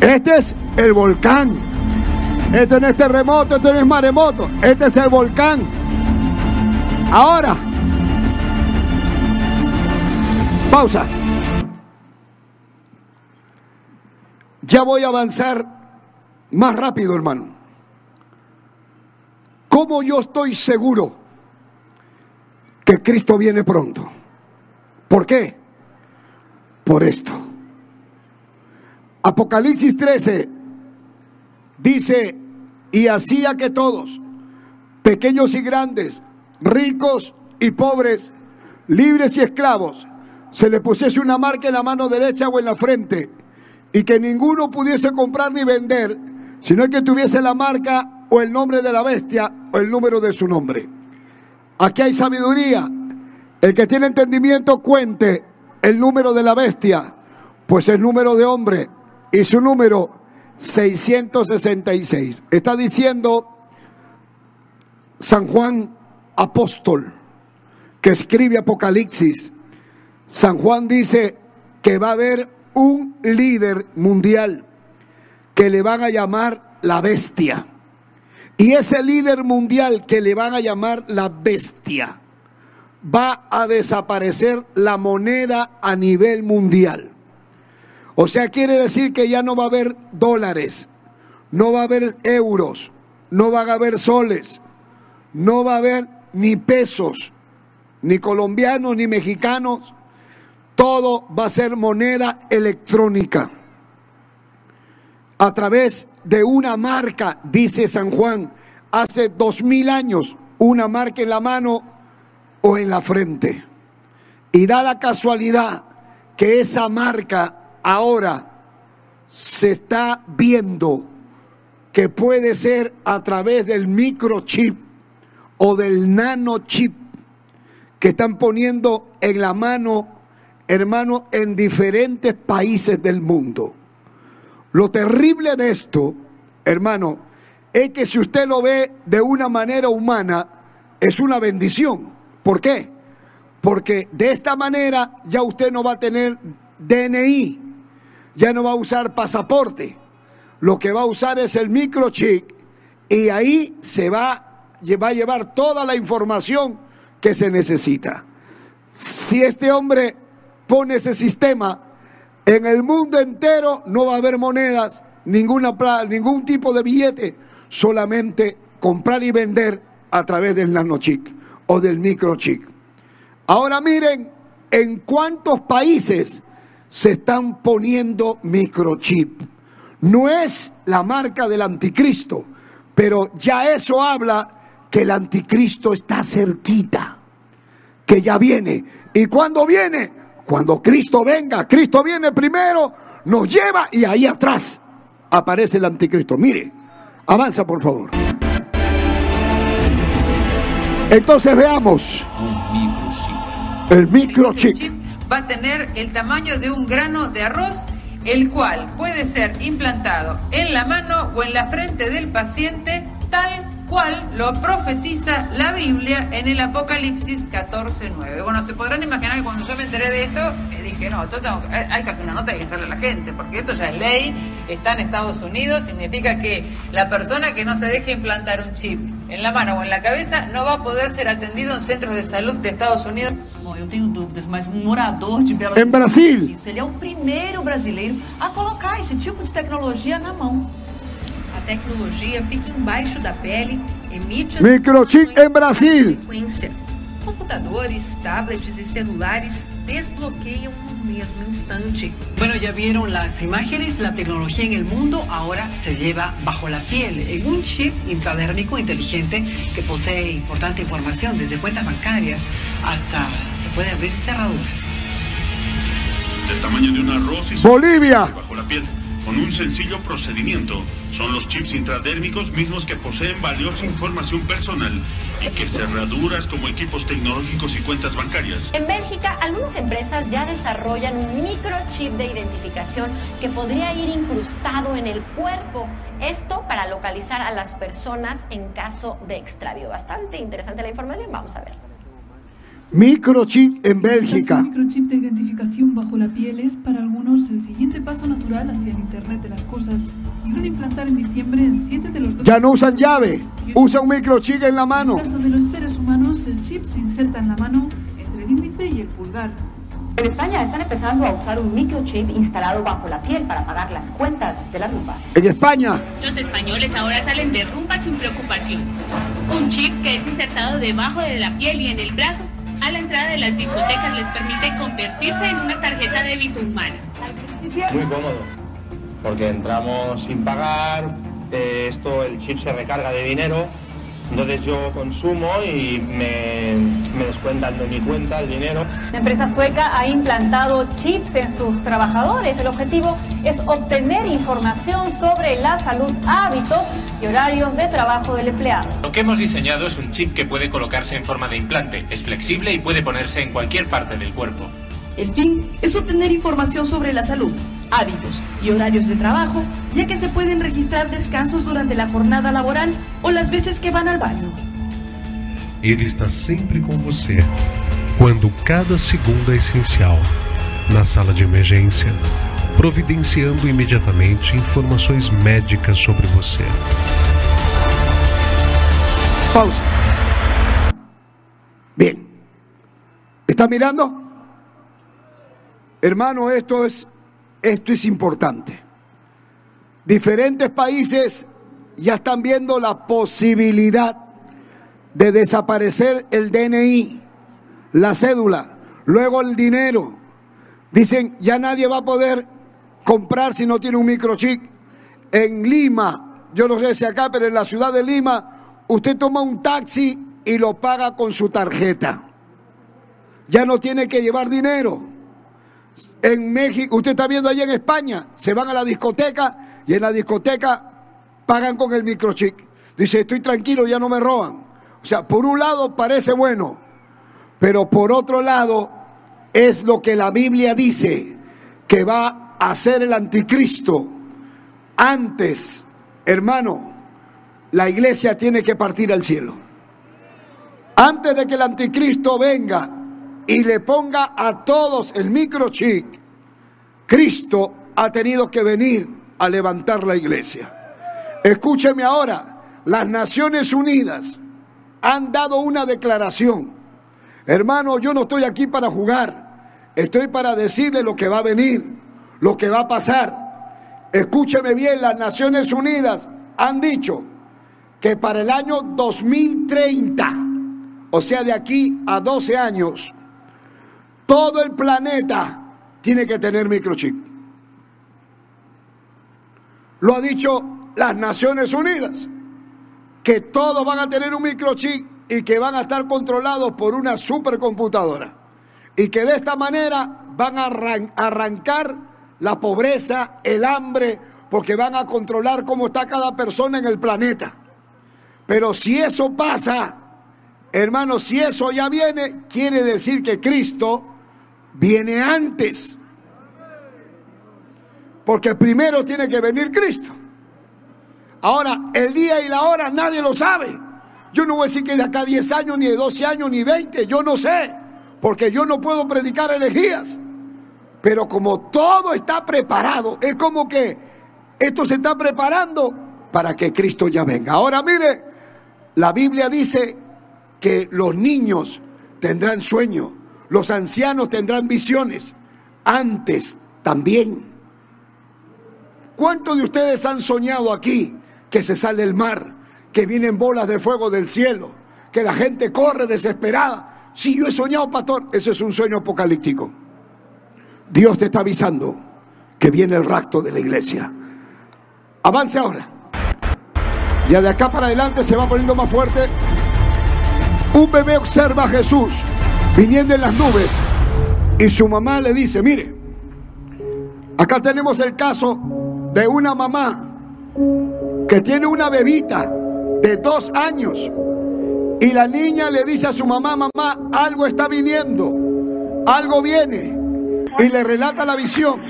Este es el volcán. Este no es terremoto, este no es maremoto. Este es el volcán. Ahora. Pausa. Ya voy a avanzar más rápido, hermano. ¿Cómo yo estoy seguro que Cristo viene pronto? ¿Por qué? Por esto. Apocalipsis 13 dice, y hacía que todos, pequeños y grandes, ricos y pobres, libres y esclavos, se le pusiese una marca en la mano derecha o en la frente, y que ninguno pudiese comprar ni vender, sino que tuviese la marca o el nombre de la bestia o el número de su nombre. Aquí hay sabiduría. El que tiene entendimiento cuente el número de la bestia, pues el número de hombre y su número 666. Está diciendo San Juan apóstol que escribe Apocalipsis. San Juan dice que va a haber un líder mundial que le van a llamar la bestia. Y ese líder mundial que le van a llamar la bestia va a desaparecer la moneda a nivel mundial. O sea, quiere decir que ya no va a haber dólares, no va a haber euros, no van a haber soles, no va a haber ni pesos, ni colombianos, ni mexicanos. Todo va a ser moneda electrónica. A través de una marca, dice San Juan, hace dos mil años, una marca en la mano o en la frente. Y da la casualidad que esa marca ahora se está viendo que puede ser a través del microchip o del nanochip que están poniendo en la mano, hermano, en diferentes países del mundo. Lo terrible de esto, hermano, es que si usted lo ve de una manera humana, es una bendición. ¿Por qué? Porque de esta manera ya usted no va a tener DNI, ya no va a usar pasaporte. Lo que va a usar es el microchip y ahí se va, va a llevar toda la información que se necesita. Si este hombre pone ese sistema, en el mundo entero no va a haber monedas, ninguna, ningún tipo de billete, solamente comprar y vender a través del nanochip o del microchip. Ahora miren en cuántos países se están poniendo microchip. No es la marca del anticristo, pero ya eso habla que el anticristo está cerquita, que ya viene. ¿Y cuando viene? Cuando Cristo venga, Cristo viene primero, nos lleva y ahí atrás aparece el anticristo. Mire, avanza por favor. Entonces veamos el microchip. Va a tener el tamaño de un grano de arroz, el cual puede ser implantado en la mano o en la frente del paciente tal cual lo profetiza la Biblia en el Apocalipsis 14.9. Bueno, se podrán imaginar que cuando yo me enteré de esto, dije, no, esto tengo, hay que hacer una nota y avisarle a la gente, porque esto ya es ley, está en Estados Unidos, significa que la persona que no se deje implantar un chip en la mano o en la cabeza no va a poder ser atendido en centros de salud de Estados Unidos. Bom, eu tenho dúvidas, mas um morador de Belo Em Brasil. Ele é o primeiro brasileiro a colocar esse tipo de tecnologia na mão. A tecnologia fica embaixo da pele, emite Microchip em Brasil. Computadores, tablets e celulares desbloqueiam no mesmo instante. Bueno, ya vieron las imágenes, la tecnología en el mundo ahora se lleva bajo la piel, en un chip intradérmico inteligente que posee importante información, desde cuentas bancarias hasta se puede abrir cerraduras. Del tamaño de un arroz y se Bolivia. bajo la piel. Con un sencillo procedimiento. Son los chips intradérmicos mismos que poseen valiosa información personal y que cerraduras como equipos tecnológicos y cuentas bancarias. En Bélgica, algunas empresas ya desarrollan un microchip de identificación que podría ir incrustado en el cuerpo. Esto para localizar a las personas en caso de extravío. Bastante interesante la información. Vamos a ver. Microchip en Bélgica. El microchip de identificación bajo la piel es para algunos el siguiente paso natural hacia el Internet de las cosas. A implantar en diciembre en 7 de los Ya no usan llave, usan un microchip en la mano. En el caso de los seres humanos, el chip se inserta en la mano entre el índice y el pulgar. En España están empezando a usar un microchip instalado bajo la piel para pagar las cuentas de la rumba. En España, Los españoles ahora salen de rumba sin preocupación. Un chip que es insertado debajo de la piel y en el brazo a la entrada de las discotecas les permite convertirse en una tarjeta débito humana. Muy cómodo, porque entramos sin pagar, eh, esto el chip se recarga de dinero Entonces yo consumo y me, me descuentan de mi cuenta el dinero. La empresa sueca ha implantado chips en sus trabajadores. El objetivo es obtener información sobre la salud, hábitos y horarios de trabajo del empleado. Lo que hemos diseñado es un chip que puede colocarse en forma de implante, es flexible y puede ponerse en cualquier parte del cuerpo. El fin es obtener información sobre la salud, hábitos y horarios de trabajo, ya que se pueden registrar descansos durante la jornada laboral o las veces que van al baño. Ele está sempre com você, quando cada segundo é essencial. Na sala de emergência, providenciando imediatamente informações médicas sobre você. Pausa. Bien. ¿Está mirando? Hermano, esto es, esto es importante. Diferentes países ya están viendo la posibilidad de desaparecer el DNI, la cédula, luego el dinero. Dicen, ya nadie va a poder comprar si no tiene un microchip. En Lima, yo no sé si acá, pero en la ciudad de Lima, usted toma un taxi y lo paga con su tarjeta. Ya no tiene que llevar dinero. En México, usted está viendo allá en España, se van a la discoteca y en la discoteca pagan con el microchip. Dice, estoy tranquilo, ya no me roban. O sea, por un lado parece bueno, pero por otro lado es lo que la Biblia dice que va a hacer el anticristo. Antes, hermano, la iglesia tiene que partir al cielo. Antes de que el anticristo venga y le ponga a todos el microchip, Cristo ha tenido que venir a levantar la iglesia. Escúcheme ahora, las Naciones Unidas han dado una declaración. Hermano, yo no estoy aquí para jugar, estoy para decirle lo que va a venir, lo que va a pasar. Escúcheme bien, las Naciones Unidas han dicho que para el año 2030, o sea, de aquí a 12 años, todo el planeta tiene que tener microchip. Lo ha dicho las Naciones Unidas, que todos van a tener un microchip y que van a estar controlados por una supercomputadora. Y que de esta manera van a arrancar la pobreza, el hambre, porque van a controlar cómo está cada persona en el planeta. Pero si eso pasa, hermanos, si eso ya viene, quiere decir que Cristo viene antes. Porque primero tiene que venir Cristo. Ahora, el día y la hora nadie lo sabe. Yo no voy a decir que de acá 10 años, ni de 12 años, ni 20, yo no sé. Porque yo no puedo predicar elegías. Pero como todo está preparado, es como que esto se está preparando para que Cristo ya venga. Ahora mire, la Biblia dice que los niños tendrán sueño, los ancianos tendrán visiones. Antes también. ¿Cuántos de ustedes han soñado aquí que se sale el mar, que vienen bolas de fuego del cielo, que la gente corre desesperada? Si yo he soñado, pastor, eso es un sueño apocalíptico. Dios te está avisando que viene el rapto de la iglesia. Avance ahora. Ya de acá para adelante se va poniendo más fuerte. Un bebé observa a Jesús viniendo en las nubes y su mamá le dice, mire, acá tenemos el caso de una mamá que tiene una bebita de dos años y la niña le dice a su mamá, mamá, algo está viniendo, algo viene y le relata la visión.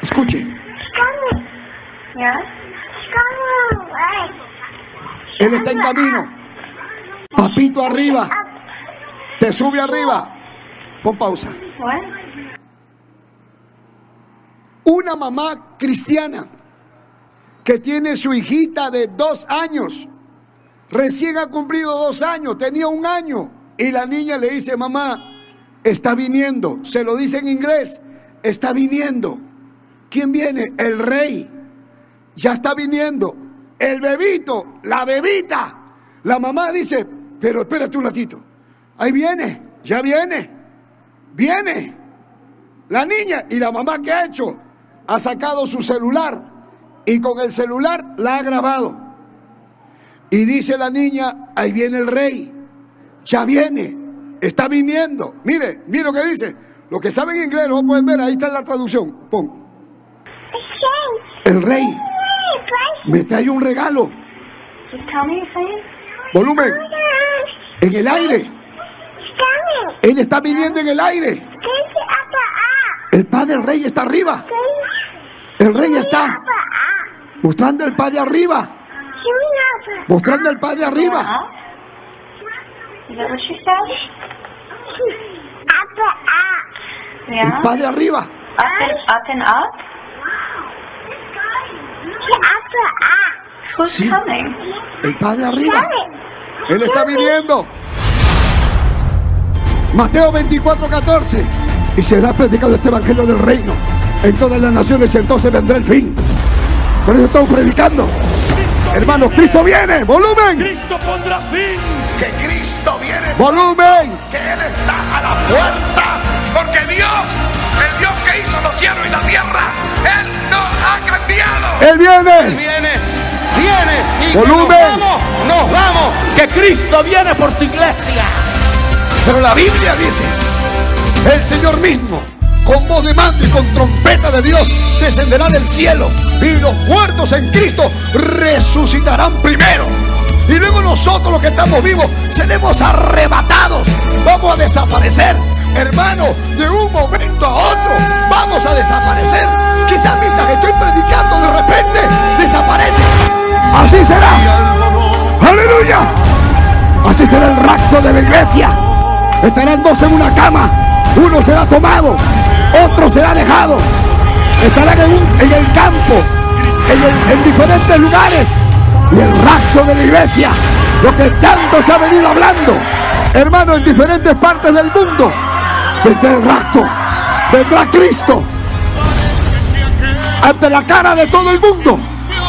Escuche. Él está en camino. Papito arriba. Te sube arriba. Pon pausa. Una mamá cristiana que tiene su hijita de dos años. Recién ha cumplido dos años, tenía un año. Y la niña le dice, mamá, está viniendo. Se lo dice en inglés, está viniendo. ¿Quién viene? El rey. Ya está viniendo. El bebito, la bebita. La mamá dice, pero espérate un ratito. Ahí viene, ya viene. Viene. La niña y la mamá que ha hecho, ha sacado su celular y con el celular la ha grabado. Y dice la niña, ahí viene el rey. Ya viene. Está viniendo. Mire, mire lo que dice. Los que saben inglés lo pueden ver. Ahí está la traducción. Pon. El rey me trae un regalo. Volumen. En el aire. Él está viniendo en el aire. El padre rey está arriba. El rey está mostrando el padre arriba. Mostrando el padre arriba. El padre arriba. El padre arriba. Él está viniendo. Mateo 24, 14. Y será predicado este evangelio del reino en todas las naciones y entonces vendrá el fin. Por eso estamos predicando. Hermanos, Cristo viene. Volumen. Cristo pondrá fin. Que Cristo viene. Volumen. Que Él está a la puerta. Porque Dios, el Dios que hizo los cielos y la tierra, Él no ha cambiado. Él viene. Él viene. Viene. Y Volumen. nos vamos. Nos vamos. Que Cristo viene por su iglesia. Pero la Biblia dice, el Señor mismo, con voz de mando y con trompeta de Dios, descenderá del cielo y los muertos en Cristo resucitarán primero. Y luego nosotros los que estamos vivos seremos arrebatados. Vamos a desaparecer. Hermano, de un momento a otro vamos a desaparecer. Quizás mientras estoy predicando de repente desaparece. Así será. Aleluya. Así será el rapto de la iglesia. Estarán dos en una cama. Uno será tomado, otro será dejado. Estarán en, el campo, en diferentes lugares. Y el rapto de la iglesia, lo que tanto se ha venido hablando, hermano, en diferentes partes del mundo, vendrá el rapto, vendrá Cristo. Ante la cara de todo el mundo,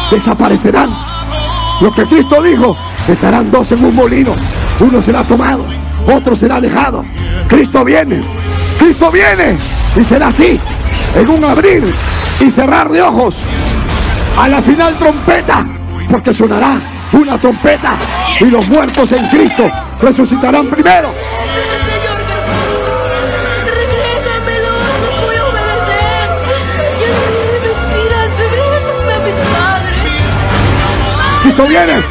desaparecerán. Lo que Cristo dijo, estarán dos en un molino. Uno será tomado, otro será dejado. Cristo viene, Cristo viene. Y será así, en un abrir y cerrar de ojos. A la final trompeta, porque sonará una trompeta. Y los muertos en Cristo resucitarán primero. Cristo viene.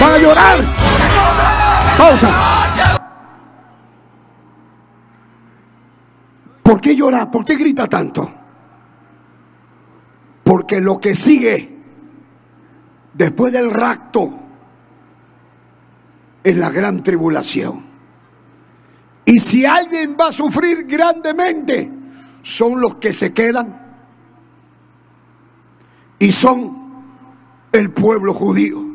Van a llorar. Pausa. ¿Por qué llora? ¿Por qué grita tanto? Porque lo que sigue después del rapto es la gran tribulación. Y si alguien va a sufrir grandemente, son los que se quedan y son el pueblo judío.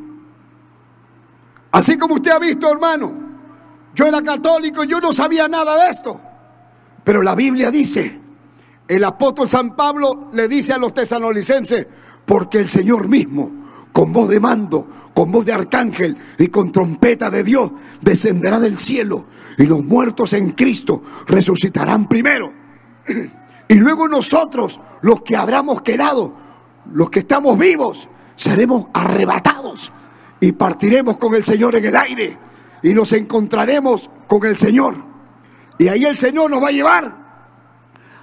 Así como usted ha visto, hermano, yo era católico, yo no sabía nada de esto. Pero la Biblia dice, el apóstol San Pablo le dice a los tesanolicenses, porque el Señor mismo, con voz de mando, con voz de arcángel y con trompeta de Dios, descenderá del cielo y los muertos en Cristo resucitarán primero. Y luego nosotros, los que habramos quedado, los que estamos vivos, seremos arrebatados y partiremos con el Señor en el aire y nos encontraremos con el Señor. Y ahí el Señor nos va a llevar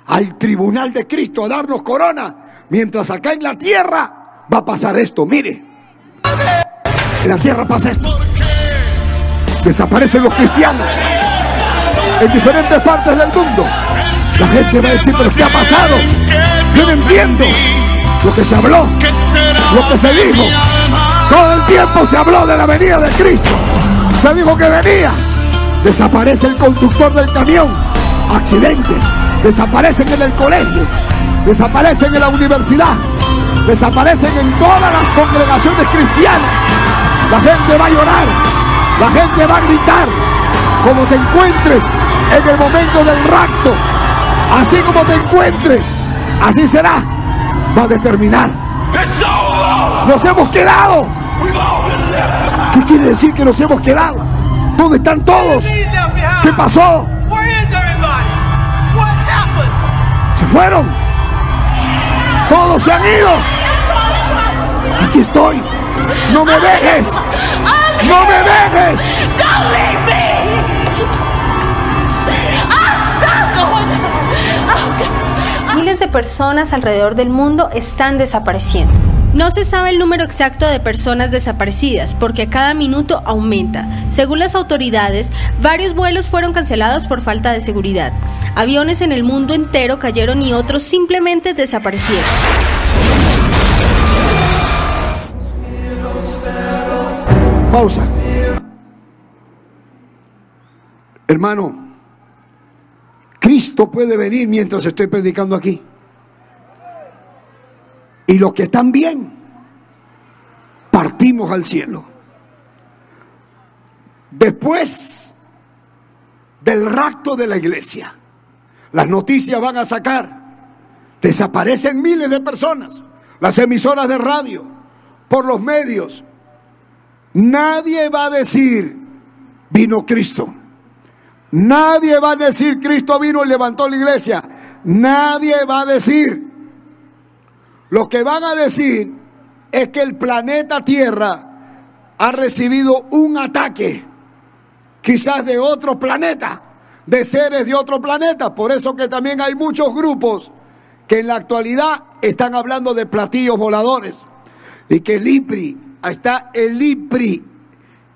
al tribunal de Cristo a darnos corona, mientras acá en la tierra va a pasar esto. Mire, en la tierra pasa esto. Desaparecen los cristianos en diferentes partes del mundo. La gente va a decir, pero ¿qué ha pasado? Yo no entiendo lo que se habló, lo que se dijo. Todo el tiempo se habló de la venida de Cristo. Se dijo que venía. Desaparece el conductor del camión. Accidente. Desaparecen en el colegio. Desaparecen en la universidad. Desaparecen en todas las congregaciones cristianas. La gente va a llorar. La gente va a gritar. Como te encuentres en el momento del rapto. Así como te encuentres. Así será. Va a determinar. Nos hemos quedado. ¿Qué quiere decir que nos hemos quedado? ¿Dónde están todos? ¿Qué pasó? Se fueron. Todos se han ido. Aquí estoy. No me dejes. No me dejes. Miles de personas alrededor del mundo están desapareciendo. No se sabe el número exacto de personas desaparecidas porque cada minuto aumenta. Según las autoridades, varios vuelos fueron cancelados por falta de seguridad. Aviones en el mundo entero cayeron y otros simplemente desaparecieron. Pausa. Hermano, Cristo puede venir mientras estoy predicando aquí. Y los que están bien, partimos al cielo. Después del rapto de la iglesia, las noticias van a sacar, desaparecen miles de personas, las emisoras de radio, por los medios. Nadie va a decir, vino Cristo. Nadie va a decir, Cristo vino y levantó la iglesia. Nadie va a decir. Lo que van a decir es que el planeta Tierra ha recibido un ataque, quizás de otro planeta, de seres de otro planeta. Por eso que también hay muchos grupos que en la actualidad están hablando de platillos voladores. Y que el IPRI, está el IPRI,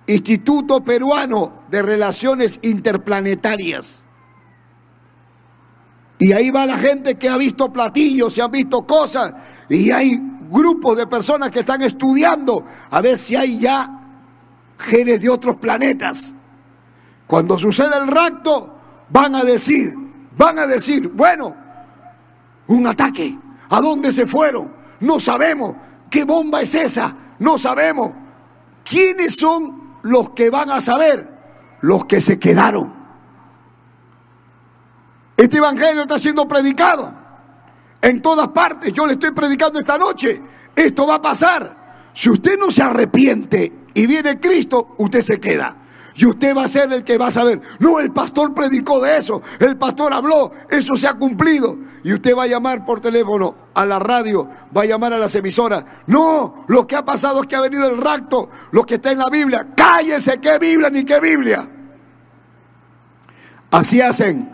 Instituto Peruano de Relaciones Interplanetarias. Y ahí va la gente que ha visto platillos, se han visto cosas, y hay grupos de personas que están estudiando a ver si hay ya genes de otros planetas. Cuando suceda el rapto, van a decir, van a decir, bueno, un ataque. ¿A dónde se fueron? No sabemos. ¿Qué bomba es esa? No sabemos. ¿Quiénes son los que van a saber? Los que se quedaron. Este evangelio está siendo predicado en todas partes. Yo le estoy predicando esta noche. Esto va a pasar. Si usted no se arrepiente y viene Cristo, usted se queda. Y usted va a ser el que va a saber. No, el pastor predicó de eso. El pastor habló. Eso se ha cumplido. Y usted va a llamar por teléfono a la radio, va a llamar a las emisoras. No, lo que ha pasado es que ha venido el rapto, lo que está en la Biblia. Cállese, ¿qué Biblia ni qué Biblia? Así hacen.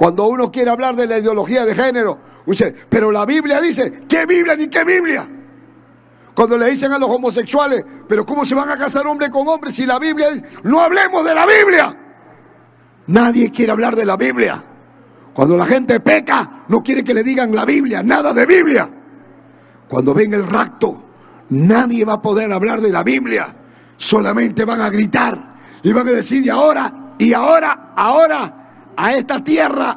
Cuando uno quiere hablar de la ideología de género, dice, pero la Biblia dice, ¿qué Biblia ni qué Biblia? Cuando le dicen a los homosexuales, pero ¿cómo se van a casar hombre con hombre si la Biblia dice, no hablemos de la Biblia? Nadie quiere hablar de la Biblia. Cuando la gente peca, no quiere que le digan la Biblia, nada de Biblia. Cuando venga el rapto, nadie va a poder hablar de la Biblia. Solamente van a gritar y van a decir, y ahora, y ahora, ahora, a esta tierra,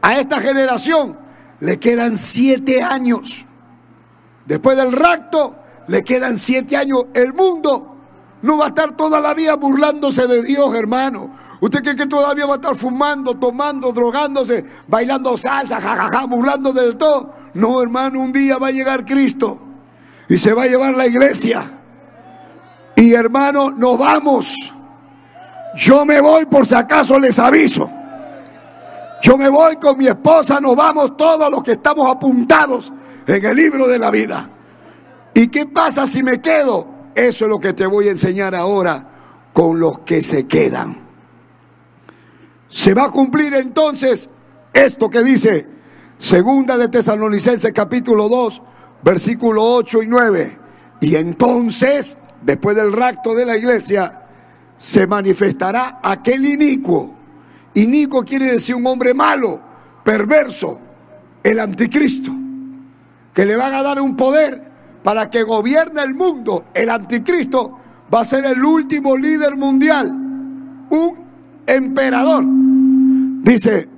a esta generación, le quedan siete años. Después del rapto, le quedan siete años. El mundo no va a estar toda la vida burlándose de Dios, hermano. ¿Usted cree que todavía va a estar fumando, tomando, drogándose, bailando salsa, jajaja, burlando del todo? No, hermano, un día va a llegar Cristo y se va a llevar la iglesia. Y hermano, nos vamos. Yo me voy por si acaso les aviso. Yo me voy con mi esposa, nos vamos todos los que estamos apuntados en el libro de la vida. ¿Y qué pasa si me quedo? Eso es lo que te voy a enseñar ahora con los que se quedan. Se va a cumplir entonces esto que dice Segunda de Tesalonicenses capítulo 2, versículo 8 y 9. Y entonces, después del rapto de la iglesia, se manifestará aquel inicuo. Inicuo quiere decir un hombre malo, perverso, el anticristo, que le van a dar un poder para que gobierne el mundo. El anticristo va a ser el último líder mundial, un emperador. Dice,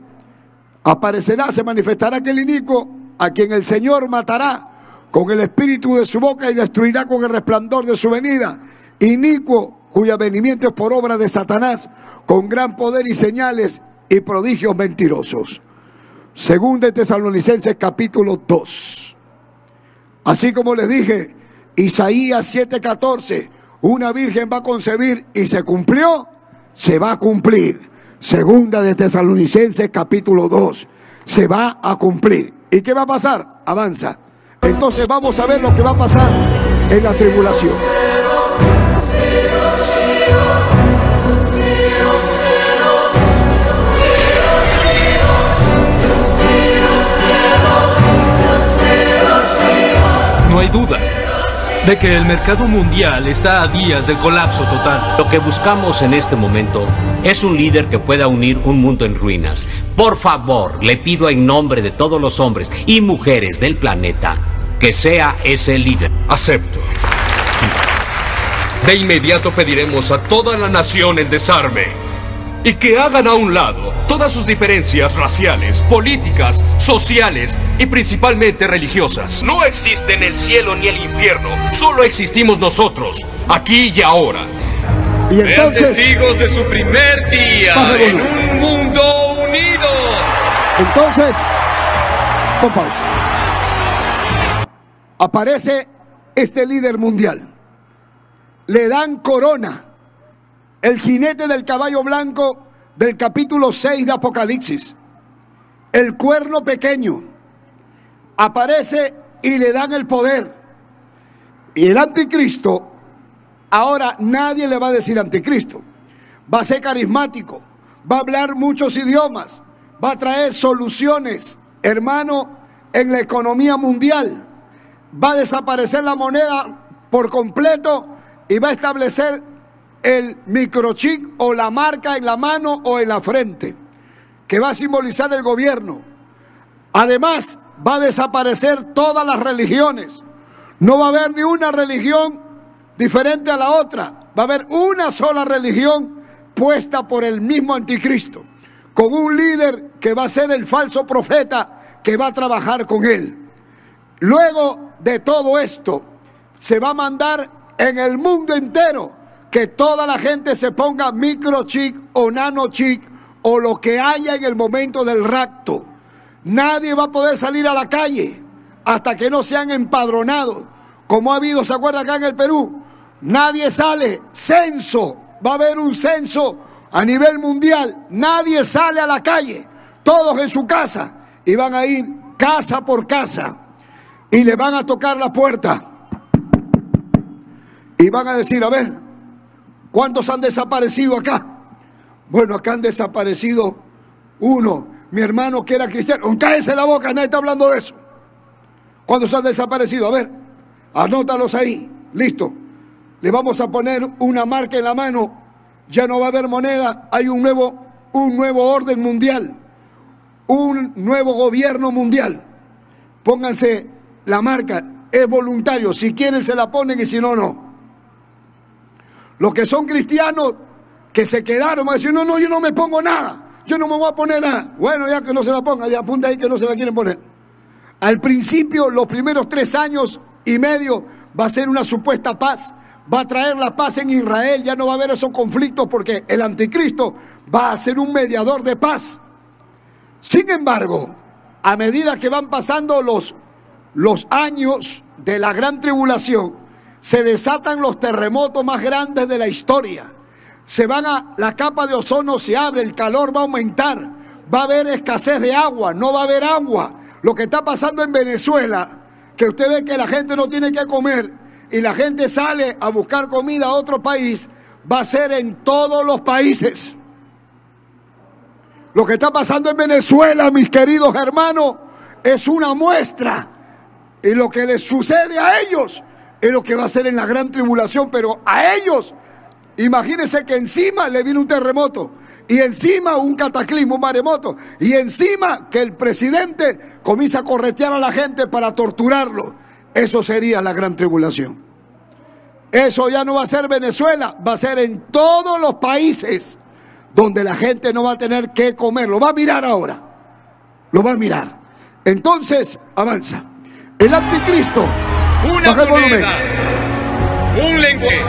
aparecerá, se manifestará aquel inico a quien el Señor matará con el espíritu de su boca y destruirá con el resplandor de su venida. Inicuo, cuya venimiento es por obra de Satanás, con gran poder y señales y prodigios mentirosos. Según de Tesalonicenses capítulo 2. Así como les dije, Isaías 7:14, una virgen va a concebir y se cumplió, se va a cumplir. Segunda de Tesalonicenses capítulo 2. Se va a cumplir. ¿Y qué va a pasar? Avanza. Entonces vamos a ver lo que va a pasar en la tribulación. No hay duda de que el mercado mundial está a días del colapso total. Lo que buscamos en este momento es un líder que pueda unir un mundo en ruinas. Por favor, le pido en nombre de todos los hombres y mujeres del planeta que sea ese líder. Acepto. De inmediato pediremos a toda la nación el desarme y que hagan a un lado todas sus diferencias raciales, políticas, sociales y principalmente religiosas. No existen el cielo ni el infierno, solo existimos nosotros, aquí y ahora. Y entonces, testigos de su primer día en un mundo unido. entonces, con pausa. Aparece este líder mundial. Le dan corona. El jinete del caballo blanco del capítulo 6 de Apocalipsis. El cuerno pequeño. Aparece y le dan el poder. Y el anticristo, ahora nadie le va a decir anticristo. Va a ser carismático. Va a hablar muchos idiomas. Va a traer soluciones, hermano, en la economía mundial. Va a desaparecer la moneda por completo y va a establecer el microchip o la marca en la mano o en la frente, que va a simbolizar el gobierno. Además, va a desaparecer todas las religiones. No va a haber ni una religión diferente a la otra. Va a haber una sola religión puesta por el mismo anticristo, con un líder que va a ser el falso profeta que va a trabajar con él. Luego de todo esto, se va a mandar en el mundo entero que toda la gente se ponga microchip o nanochip o lo que haya en el momento del rapto. Nadie va a poder salir a la calle hasta que no sean empadronados. Como ha habido, ¿se acuerda acá en el Perú? Nadie sale. Censo. Va a haber un censo a nivel mundial. Nadie sale a la calle. Todos en su casa. Y van a ir casa por casa. Y le van a tocar la puerta. Y van a decir, a ver, ¿cuántos han desaparecido acá? Bueno, acá han desaparecido uno, mi hermano que era cristiano. Cállese la boca, nadie está hablando de eso. ¿Cuántos han desaparecido? A ver, anótalos ahí, listo. Le vamos a poner una marca en la mano, ya no va a haber moneda, hay un nuevo, un nuevo orden mundial, un nuevo gobierno mundial. Pónganse la marca, es voluntario, si quieren se la ponen y si no, no. Los que son cristianos que se quedaron van a decir, no, no, yo no me pongo nada, yo no me voy a poner nada. Bueno, ya que no se la ponga, ya apunta ahí que no se la quieren poner. Al principio, los primeros tres años y medio, va a ser una supuesta paz, va a traer la paz en Israel, ya no va a haber esos conflictos porque el anticristo va a ser un mediador de paz. Sin embargo, a medida que van pasando los, los años de la gran tribulación, se desatan los terremotos más grandes de la historia. Se van a, la capa de ozono se abre, el calor va a aumentar, va a haber escasez de agua, no va a haber agua. Lo que está pasando en Venezuela, que usted ve que la gente no tiene que comer y la gente sale a buscar comida a otro país, va a ser en todos los países. Lo que está pasando en Venezuela, mis queridos hermanos, es una muestra. Y lo que les sucede a ellos es lo que va a ser en la gran tribulación, pero a ellos, imagínense que encima le viene un terremoto, y encima un cataclismo, un maremoto, y encima que el presidente comienza a corretear a la gente para torturarlo. Eso sería la gran tribulación. Eso ya no va a ser Venezuela, va a ser en todos los países donde la gente no va a tener que comer. Lo va a mirar ahora. Lo va a mirar. Entonces, avanza. El anticristo. Una Baja el volumen. un lenguaje,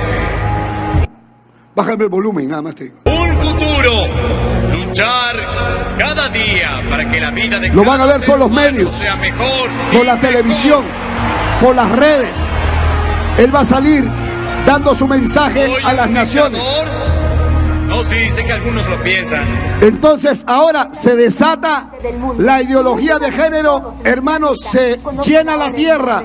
Bájame el volumen, nada más te digo. un futuro. Luchar cada día para que la vida de Lo cada van a ver por los medios, sea mejor por la televisión, por las redes. Él va a salir dando su mensaje Soy a las naciones. No sí, sé que algunos lo piensan. Entonces ahora se desata la ideología de género, hermanos, se llena la tierra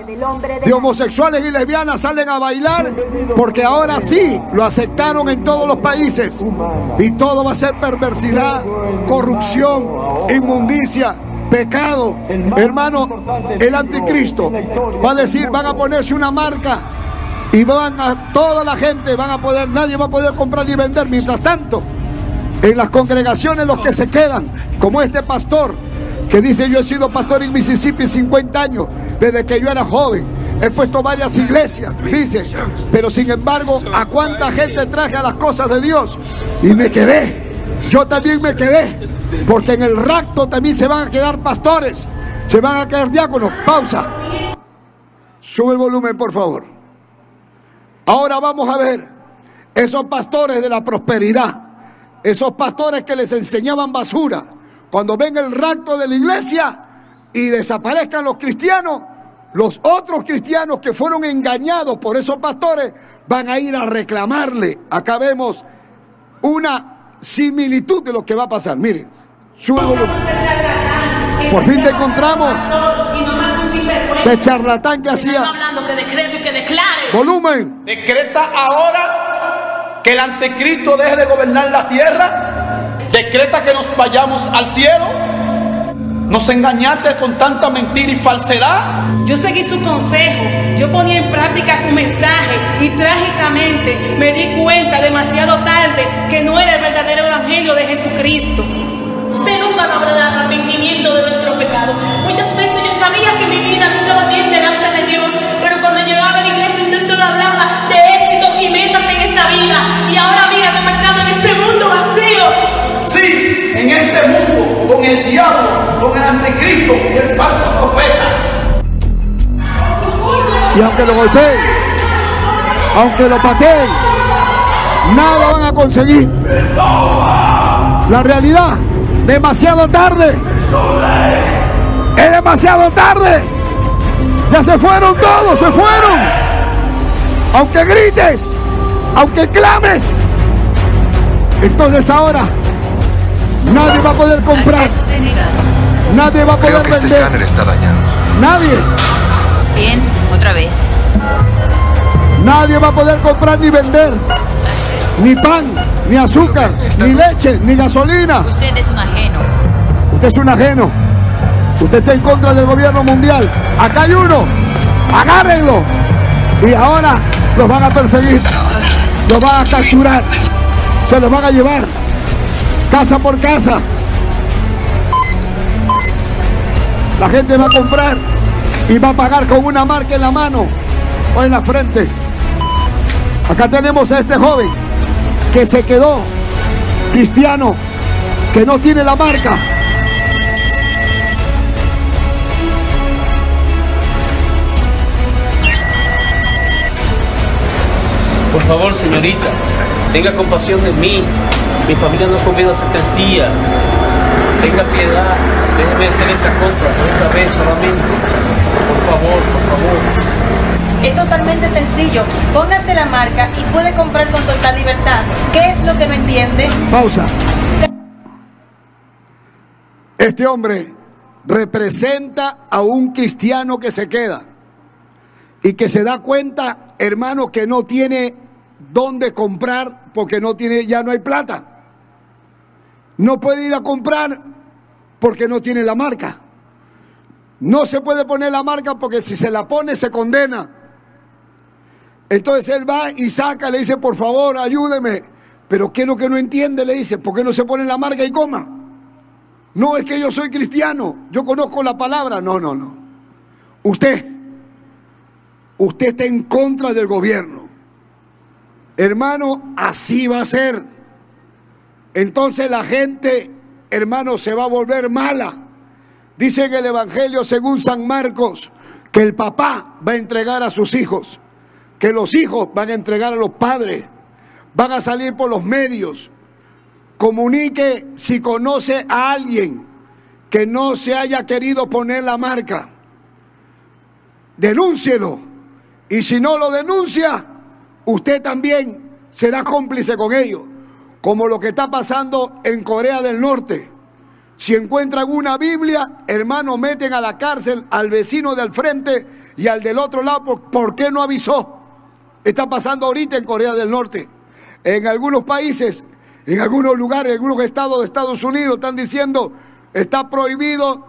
de homosexuales y lesbianas, salen a bailar, porque ahora sí lo aceptaron en todos los países. Y todo va a ser perversidad, corrupción, inmundicia, pecado. Hermano, el anticristo va a decir, van a ponerse una marca y van a toda la gente van a poder, nadie va a poder comprar ni vender. Mientras tanto, en las congregaciones los que se quedan, como este pastor que dice yo he sido pastor en Mississippi 50 años, desde que yo era joven, he puesto varias iglesias, dice, pero sin embargo, ¿a cuánta gente traje a las cosas de Dios? Y me quedé, yo también me quedé, porque en el rapto también se van a quedar pastores, se van a quedar diáconos. Pausa. Sube el volumen, por favor. Ahora vamos a ver esos pastores de la prosperidad, esos pastores que les enseñaban basura. Cuando venga el rapto de la iglesia y desaparezcan los cristianos, los otros cristianos que fueron engañados por esos pastores van a ir a reclamarle. Acá vemos una similitud de lo que va a pasar. Miren, sube el volumen. Por fin te encontramos. De charlatán que hacía. Declare. Volumen. Decreta ahora que el anticristo deje de gobernar la tierra. Decreta que nos vayamos al cielo. Nos engañaste con tanta mentira y falsedad. Yo seguí su consejo, yo ponía en práctica su mensaje y trágicamente me di cuenta demasiado tarde que no era el verdadero evangelio de Jesucristo. Usted nunca habrá dado arrepentimiento de nuestro pecado. Muchas veces yo sabía que mi vida no estaba bien delante con el diablo, con el anticristo y el falso profeta. Y aunque lo golpeen, aunque lo pateen, nada van a conseguir. La realidad, demasiado tarde. Es demasiado tarde. Ya se fueron todos, se fueron. Aunque grites, aunque clames. Entonces ahora nadie va a poder comprar. Nadie va a poder Creo que este vender. escáner está dañado. Nadie. Bien, otra vez. Nadie va a poder comprar ni vender. Ni pan, ni azúcar, ni leche, ni gasolina. Usted es un ajeno. Usted es un ajeno. Usted está en contra del gobierno mundial. Acá hay uno. Agárrenlo. Y ahora los van a perseguir. Los van a capturar. Se los van a llevar. Casa por casa. La gente va a comprar y va a pagar con una marca en la mano o en la frente. Acá tenemos a este joven que se quedó cristiano, que no tiene la marca. Por favor, señorita, tenga compasión de mí. Mi familia no ha comido hace tres días. Tenga piedad. Déjeme hacer esta compra por esta vez solamente. Por favor, por favor. Es totalmente sencillo. Póngase la marca y puede comprar con total libertad. ¿Qué es lo que no entiende? Pausa. Este hombre representa a un cristiano que se queda y que se da cuenta, hermano, que no tiene dónde comprar porque no tiene, ya no hay plata. No puede ir a comprar porque no tiene la marca. No se puede poner la marca porque si se la pone se condena. Entonces él va y saca, le dice, por favor, ayúdeme. Pero ¿qué es lo que no entiende? Le dice, ¿por qué no se pone la marca y coma? No es que yo soy cristiano, yo conozco la palabra. No, no, no. Usted, usted está en contra del gobierno. Hermano, así va a ser. Entonces la gente, hermano, se va a volver mala. Dice en el Evangelio según San Marcos que el papá va a entregar a sus hijos, que los hijos van a entregar a los padres, van a salir por los medios. Comunique si conoce a alguien que no se haya querido poner la marca. Denúncielo. Y si no lo denuncia, usted también será cómplice con ellos. Como lo que está pasando en Corea del Norte. Si encuentran una Biblia, hermano, meten a la cárcel al vecino del frente y al del otro lado. ¿Por, qué no avisó? Está pasando ahorita en Corea del Norte. En algunos países, en algunos lugares, en algunos estados de Estados Unidos están diciendo, está prohibido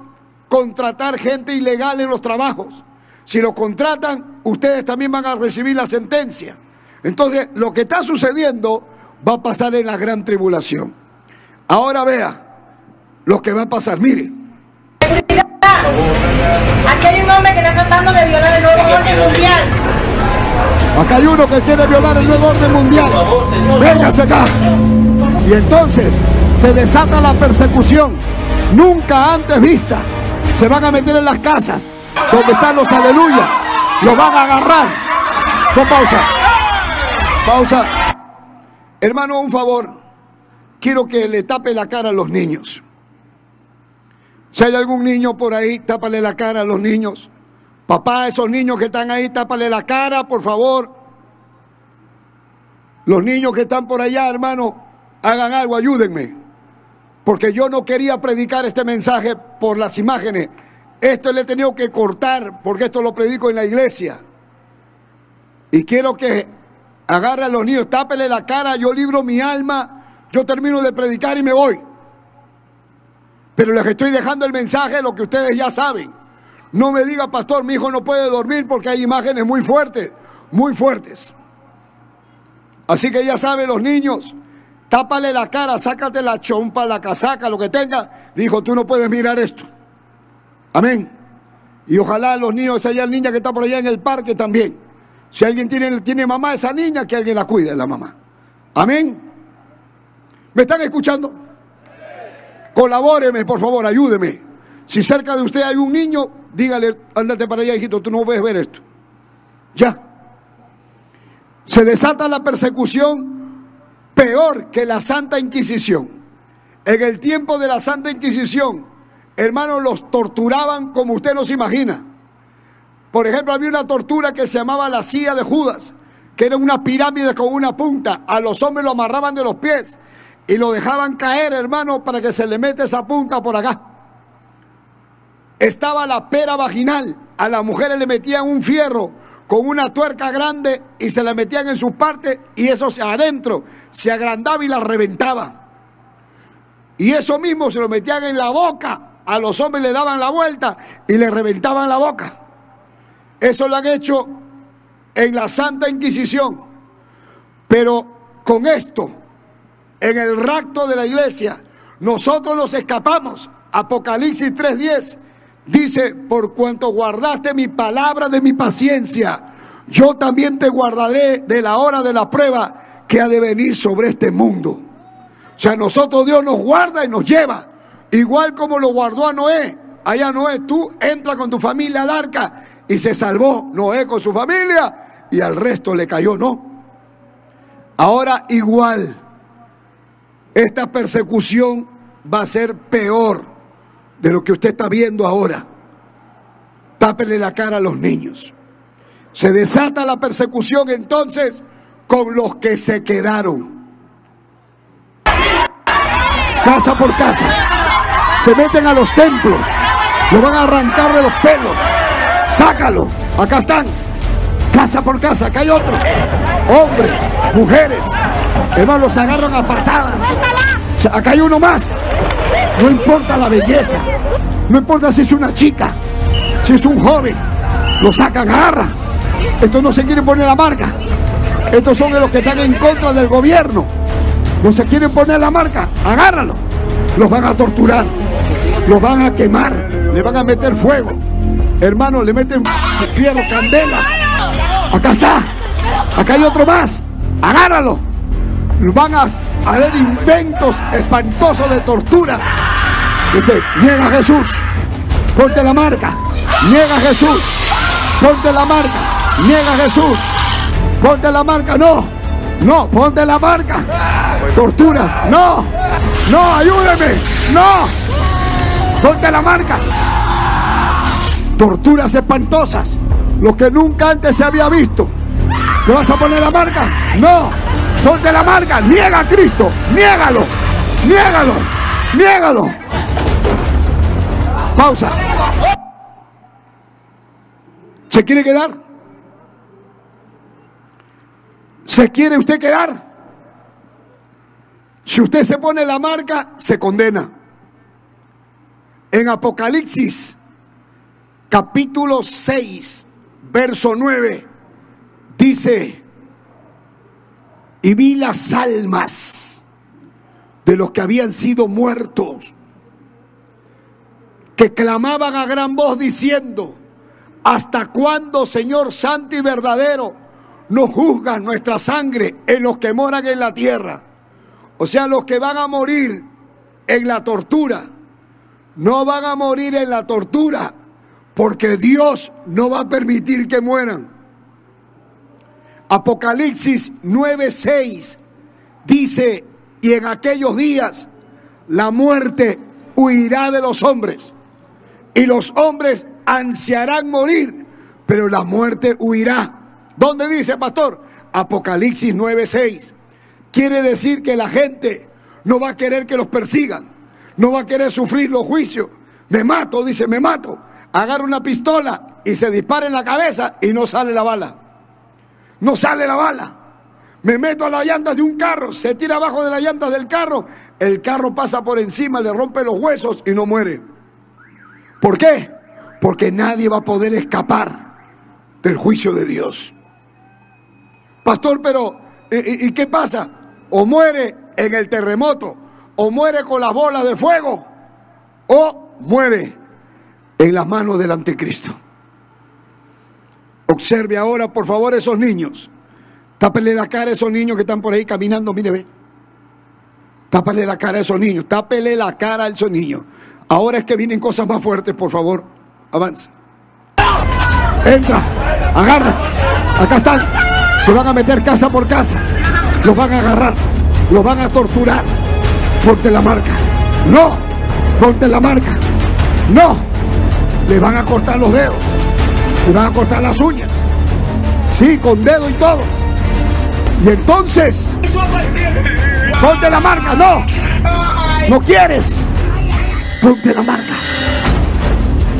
contratar gente ilegal en los trabajos. Si lo contratan, ustedes también van a recibir la sentencia. Entonces, lo que está sucediendo va a pasar en la gran tribulación. Ahora vea lo que va a pasar. Mire, Aquí hay un hombre que está tratando de violar el nuevo orden mundial. acá hay uno que quiere violar el nuevo orden mundial. Véngase acá. Y entonces se desata la persecución nunca antes vista. Se van a meter en las casas donde están los aleluya. Los van a agarrar. Con pausa. Pausa. Hermano, un favor. Quiero que le tape la cara a los niños. Si hay algún niño por ahí, tápale la cara a los niños. Papá, esos niños que están ahí, tápale la cara, por favor. Los niños que están por allá, hermano, hagan algo, ayúdenme. Porque yo no quería predicar este mensaje por las imágenes. Esto le he tenido que cortar porque esto lo predico en la iglesia. Y quiero que agarre a los niños, tápele la cara, yo libro mi alma, yo termino de predicar y me voy. Pero les estoy dejando el mensaje, lo que ustedes ya saben. No me diga, pastor, mi hijo no puede dormir porque hay imágenes muy fuertes, muy fuertes. Así que ya saben los niños, tápale la cara, sácate la chompa, la casaca, lo que tenga. Dijo, tú no puedes mirar esto. Amén. Y ojalá los niños, hay una niña que está por allá en el parque también. Si alguien tiene, tiene mamá, esa niña, que alguien la cuide, la mamá. Amén. ¿Me están escuchando? Colabóreme, por favor, ayúdeme. Si cerca de usted hay un niño, dígale, ándate para allá, hijito, tú no puedes ver esto. Ya. Se desata la persecución peor que la Santa Inquisición. En el tiempo de la Santa Inquisición, hermanos, los torturaban como usted no se imagina. Por ejemplo, había una tortura que se llamaba la silla de Judas, que era una pirámide con una punta. A los hombres lo amarraban de los pies y lo dejaban caer, hermano, para que se le mete esa punta por acá. Estaba la pera vaginal. A las mujeres le metían un fierro con una tuerca grande y se la metían en sus partes y eso se- adentro se agrandaba y la reventaba. Y eso mismo se lo metían en la boca. A los hombres le daban la vuelta y le reventaban la boca. Eso lo han hecho en la Santa Inquisición. Pero con esto, en el rapto de la iglesia, nosotros nos escapamos. Apocalipsis 3:10 dice, por cuanto guardaste mi palabra de mi paciencia, yo también te guardaré de la hora de la prueba que ha de venir sobre este mundo. O sea, nosotros Dios nos guarda y nos lleva, igual como lo guardó a Noé. Allá Noé, tú entra con tu familia al arca y se salvó Noé con su familia y al resto le cayó, ¿no? Ahora igual, esta persecución va a ser peor de lo que usted está viendo ahora. Tápele la cara a los niños. Se desata la persecución entonces con los que se quedaron. Casa por casa. Se meten a los templos. Lo van a arrancar de los pelos. Sácalo. Acá están. Casa por casa. Acá hay otro. Hombres, mujeres. Hermanos, los agarran a patadas. Acá hay uno más. No importa la belleza. No importa si es una chica. Si es un joven. Lo sacan, agarra. Estos no se quieren poner la marca. Estos son de los que están en contra del gobierno. No se quieren poner la marca. Agárralo. Los van a torturar. Los van a quemar. Le van a meter fuego. Hermano, le meten fierro, candela. Acá está. Acá hay otro más. Agárralo. Van a haber inventos espantosos de torturas. Dice, niega Jesús. Ponte la marca. Niega Jesús. Ponte la marca. Niega Jesús. Ponte la marca. No. No, ponte la marca. Torturas. No. No, ayúdeme. No. Ponte la marca. Torturas espantosas. Lo que nunca antes se había visto. ¿Te vas a poner la marca? No. Ponte la marca, niega a Cristo, niégalo, niégalo, niégalo. Pausa. ¿Se quiere quedar? ¿Se quiere usted quedar? Si usted se pone la marca, se condena. En Apocalipsis, capítulo 6, verso 9, dice, y vi las almas de los que habían sido muertos, que clamaban a gran voz diciendo, ¿hasta cuándo, Señor Santo y verdadero, nos juzgan nuestra sangre en los que moran en la tierra? O sea, los que van a morir en la tortura, no van a morir en la tortura, porque Dios no va a permitir que mueran. Apocalipsis 9:6 dice, y en aquellos días la muerte huirá de los hombres, y los hombres ansiarán morir, pero la muerte huirá. ¿Dónde dice, pastor? Apocalipsis 9:6. Quiere decir que la gente no va a querer que los persigan, no va a querer sufrir los juicios. Me mato, dice, me mato. Agarra una pistola y se dispara en la cabeza y no sale la bala. No sale la bala. Me meto a las llantas de un carro, se tira abajo de las llantas del carro, el carro pasa por encima, le rompe los huesos y no muere. ¿Por qué? Porque nadie va a poder escapar del juicio de Dios. Pastor, pero ¿y, y qué pasa? O muere en el terremoto, o muere con las bolas de fuego, o muere en las manos del anticristo. Observe ahora, por favor, esos niños. Tápele la cara a esos niños que están por ahí caminando. Mire, ve. Tápale la cara a esos niños. Tápele la cara a esos niños. Ahora es que vienen cosas más fuertes, por favor. Avanza. Entra. Agarra. Acá están. Se van a meter casa por casa. Los van a agarrar. Los van a torturar. Ponte la marca. No. Ponte la marca. No. Le van a cortar los dedos. Le van a cortar las uñas. Sí, con dedo y todo. Y entonces, ponte la marca. No. No quieres. Ponte la marca.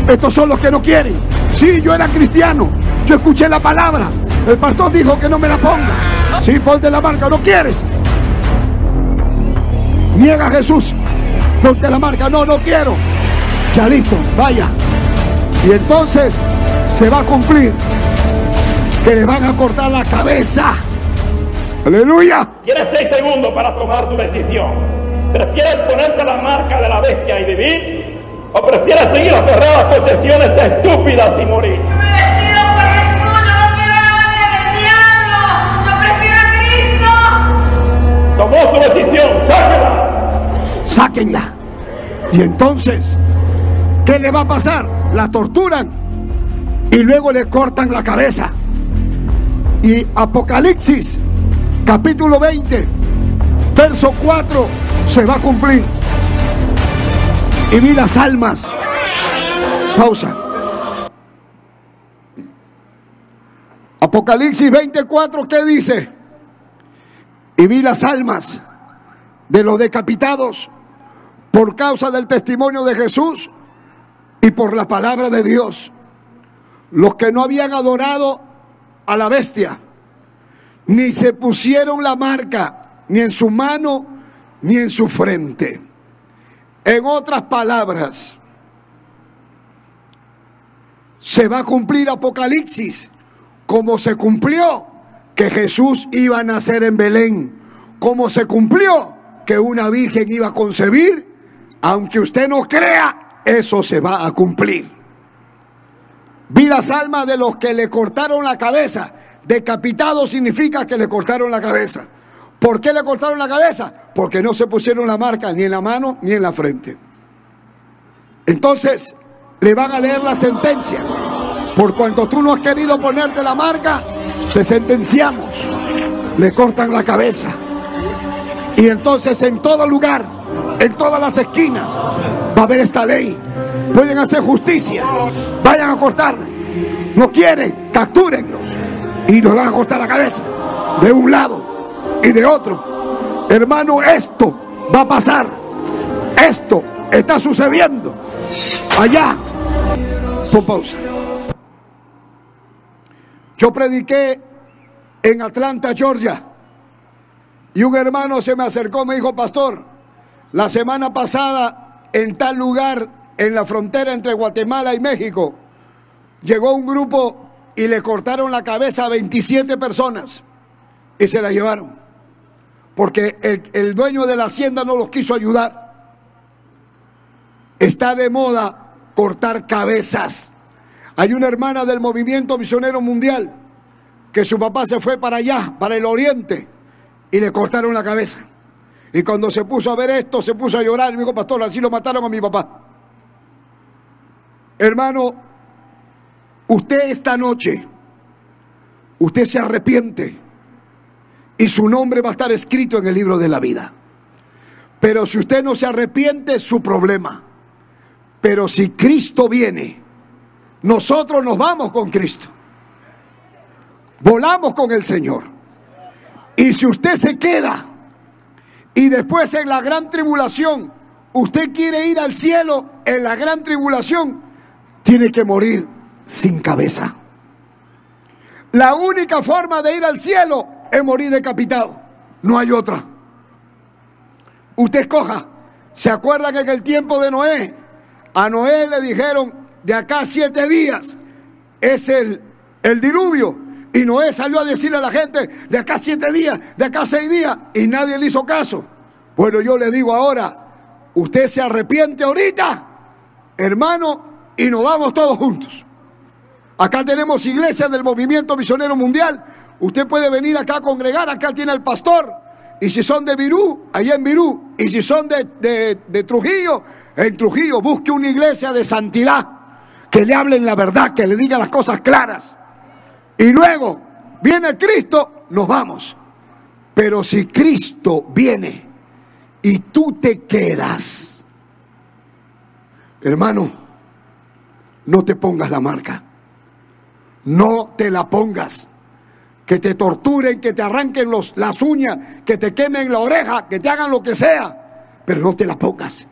Estos son los que no quieren. Sí, yo era cristiano. Yo escuché la palabra. El pastor dijo que no me la ponga. Sí, ponte la marca. No quieres. Niega a Jesús. Ponte la marca. No, no quiero. Ya listo. Vaya. Y entonces se va a cumplir que le van a cortar la cabeza. Aleluya. Tienes seis segundos para tomar tu decisión. ¿Prefieres ponerte la marca de la bestia y vivir? ¿O prefieres seguir aferrado a posesiones estúpidas y morir? Tomó su decisión, sáquenla. Sáquenla. Y entonces, ¿qué le va a pasar? La torturan y luego le cortan la cabeza. Y Apocalipsis, capítulo 20, verso 4, se va a cumplir. Y vi las almas. Pausa. Apocalipsis 24, ¿qué dice? Y vi las almas de los decapitados por causa del testimonio de Jesús y por la palabra de Dios. Los que no habían adorado a la bestia, ni se pusieron la marca, ni en su mano, ni en su frente. En otras palabras, se va a cumplir Apocalipsis como se cumplió que Jesús iba a nacer en Belén, como se cumplió que una virgen iba a concebir, aunque usted no crea, eso se va a cumplir. Vi las almas de los que le cortaron la cabeza. Decapitado significa que le cortaron la cabeza. ¿Por qué le cortaron la cabeza? Porque no se pusieron la marca ni en la mano ni en la frente. Entonces, le van a leer la sentencia. Por cuanto tú no has querido ponerte la marca, te sentenciamos. Le cortan la cabeza. Y entonces en todo lugar, en todas las esquinas, va a haber esta ley. Pueden hacer justicia. Vayan a cortarle. No quieren, captúrenlos. Y nos van a cortar la cabeza. De un lado, y de otro. Hermano, esto va a pasar. Esto está sucediendo. Allá. Pon pausa. Yo prediqué en Atlanta, Georgia. Y un hermano se me acercó, me dijo, pastor, la semana pasada en tal lugar, en la frontera entre Guatemala y México, llegó un grupo y le cortaron la cabeza a 27 personas y se la llevaron. Porque el, el dueño de la hacienda no los quiso ayudar. Está de moda cortar cabezas. Hay una hermana del movimiento misionero mundial que su papá se fue para allá, para el oriente, y le cortaron la cabeza. Y cuando se puso a ver esto, se puso a llorar. Y me dijo, pastor, así lo mataron a mi papá. Hermano, usted esta noche, usted se arrepiente y su nombre va a estar escrito en el libro de la vida. Pero si usted no se arrepiente, su problema. Pero si Cristo viene, nosotros nos vamos con Cristo. Volamos con el Señor. Y si usted se queda y después en la gran tribulación, usted quiere ir al cielo en la gran tribulación, tiene que morir sin cabeza. La única forma de ir al cielo es morir decapitado. No hay otra. Usted escoja. ¿Se acuerda que en el tiempo de Noé, a Noé le dijeron, de acá siete días es el, el diluvio? Y Noé salió a decirle a la gente, de acá siete días, de acá seis días, y nadie le hizo caso. Bueno, yo le digo ahora, usted se arrepiente ahorita, hermano, y nos vamos todos juntos. Acá tenemos iglesias del movimiento misionero mundial. Usted puede venir acá a congregar, acá tiene el pastor. Y si son de Virú, allá en Virú. Y si son de, de- de Trujillo, en Trujillo busque una iglesia de santidad. Que le hablen la verdad, que le digan las cosas claras. Y luego viene Cristo, nos vamos. Pero si Cristo viene y tú te quedas, hermano, no te pongas la marca. No te la pongas. Que te torturen, que te arranquen los, las uñas, que te quemen la oreja, que te hagan lo que sea. Pero no te la pongas.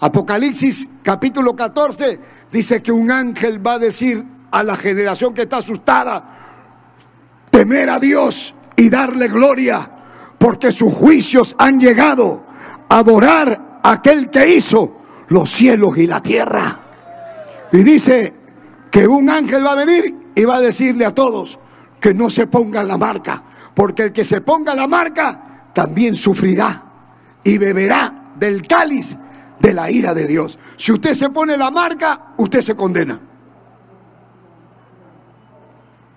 Apocalipsis capítulo 14 dice que un ángel va a decir a la generación que está asustada, temer a Dios y darle gloria, porque sus juicios han llegado a adorar a aquel que hizo los cielos y la tierra. Y dice que un ángel va a venir y va a decirle a todos que no se pongan la marca, porque el que se ponga la marca también sufrirá y beberá del cáliz de la ira de Dios. Si usted se pone la marca, usted se condena.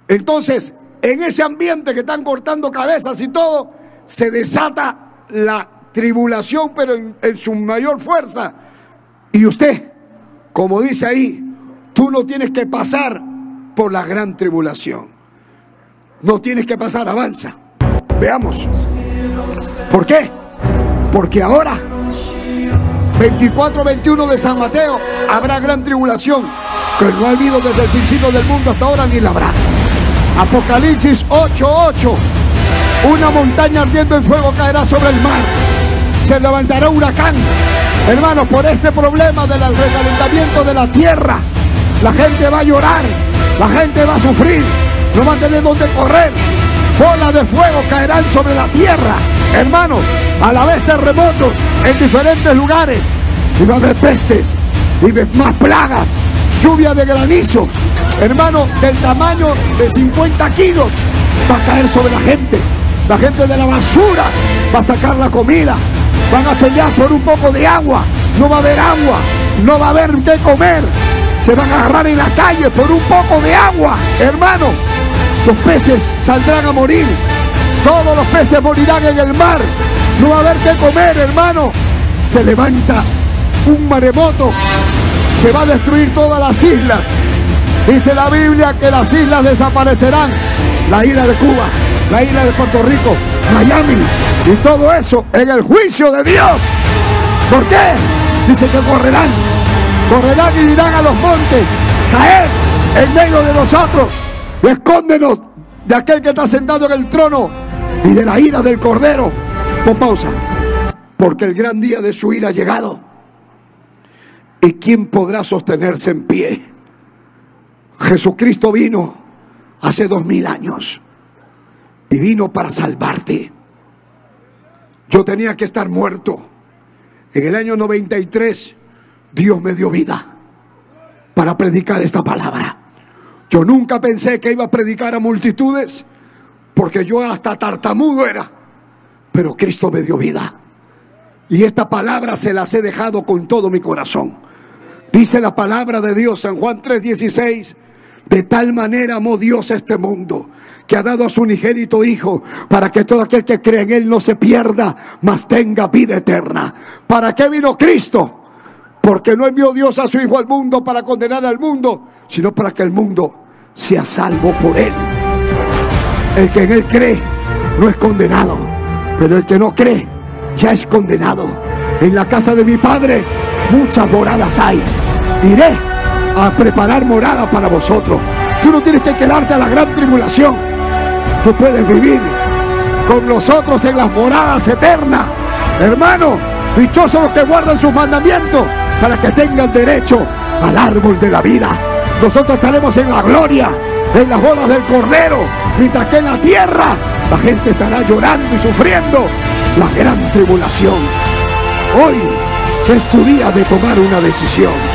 Entonces, en ese ambiente que están cortando cabezas y todo, se desata la tribulación, pero en, su mayor fuerza. Y usted, como dice ahí, tú no tienes que pasar por la gran tribulación. No tienes que pasar, avanza. Veamos. ¿Por qué? Porque ahora, 24-21 de San Mateo, habrá gran tribulación, que no ha habido desde el principio del mundo hasta ahora ni la habrá. Apocalipsis 8:8. Una montaña ardiendo en fuego caerá sobre el mar. Se levantará huracán. Hermanos, por este problema del recalentamiento de la tierra, la gente va a llorar, la gente va a sufrir, no va a tener donde correr. Bolas de fuego caerán sobre la tierra. Hermanos, a la vez terremotos en diferentes lugares. Y va a haber pestes y más plagas, lluvia de granizo, hermano, del tamaño de 50 kilos, va a caer sobre la gente. La gente de la basura va a sacar la comida. Van a pelear por un poco de agua. No va a haber agua. No va a haber qué comer. Se van a agarrar en la calle por un poco de agua. Hermano, los peces saldrán a morir. Todos los peces morirán en el mar. No va a haber qué comer, hermano. Se levanta un maremoto que va a destruir todas las islas. Dice la Biblia que las islas desaparecerán. La isla de Cuba, la isla de Puerto Rico, Miami y todo eso en el juicio de Dios. ¿Por qué? Dice que correrán. Correrán y dirán a los montes, caed en medio de nosotros escóndenos de aquel que está sentado en el trono y de la ira del Cordero. Pon pausa. Porque el gran día de su ira ha llegado. ¿Y quién podrá sostenerse en pie? Jesucristo vino hace dos mil años y vino para salvarte. Yo tenía que estar muerto. En el año 93 Dios me dio vida para predicar esta palabra. Yo nunca pensé que iba a predicar a multitudes porque yo hasta tartamudo era. Pero Cristo me dio vida. Y esta palabra se las he dejado con todo mi corazón. Dice la palabra de Dios en Juan 3:16, de tal manera amó Dios este mundo que ha dado a su unigénito Hijo para que todo aquel que cree en Él no se pierda, mas tenga vida eterna. ¿Para qué vino Cristo? Porque no envió Dios a su Hijo al mundo para condenar al mundo, sino para que el mundo sea salvo por Él. El que en Él cree no es condenado, pero el que no cree ya es condenado. En la casa de mi Padre muchas moradas hay. Iré a preparar morada para vosotros. Tú no tienes que quedarte a la gran tribulación. Tú puedes vivir con nosotros en las moradas eternas. Hermano, dichosos los que guardan sus mandamientos para que tengan derecho al árbol de la vida. Nosotros estaremos en la gloria, en las bodas del Cordero, mientras que en la tierra la gente estará llorando y sufriendo la gran tribulación. Hoy es tu día de tomar una decisión.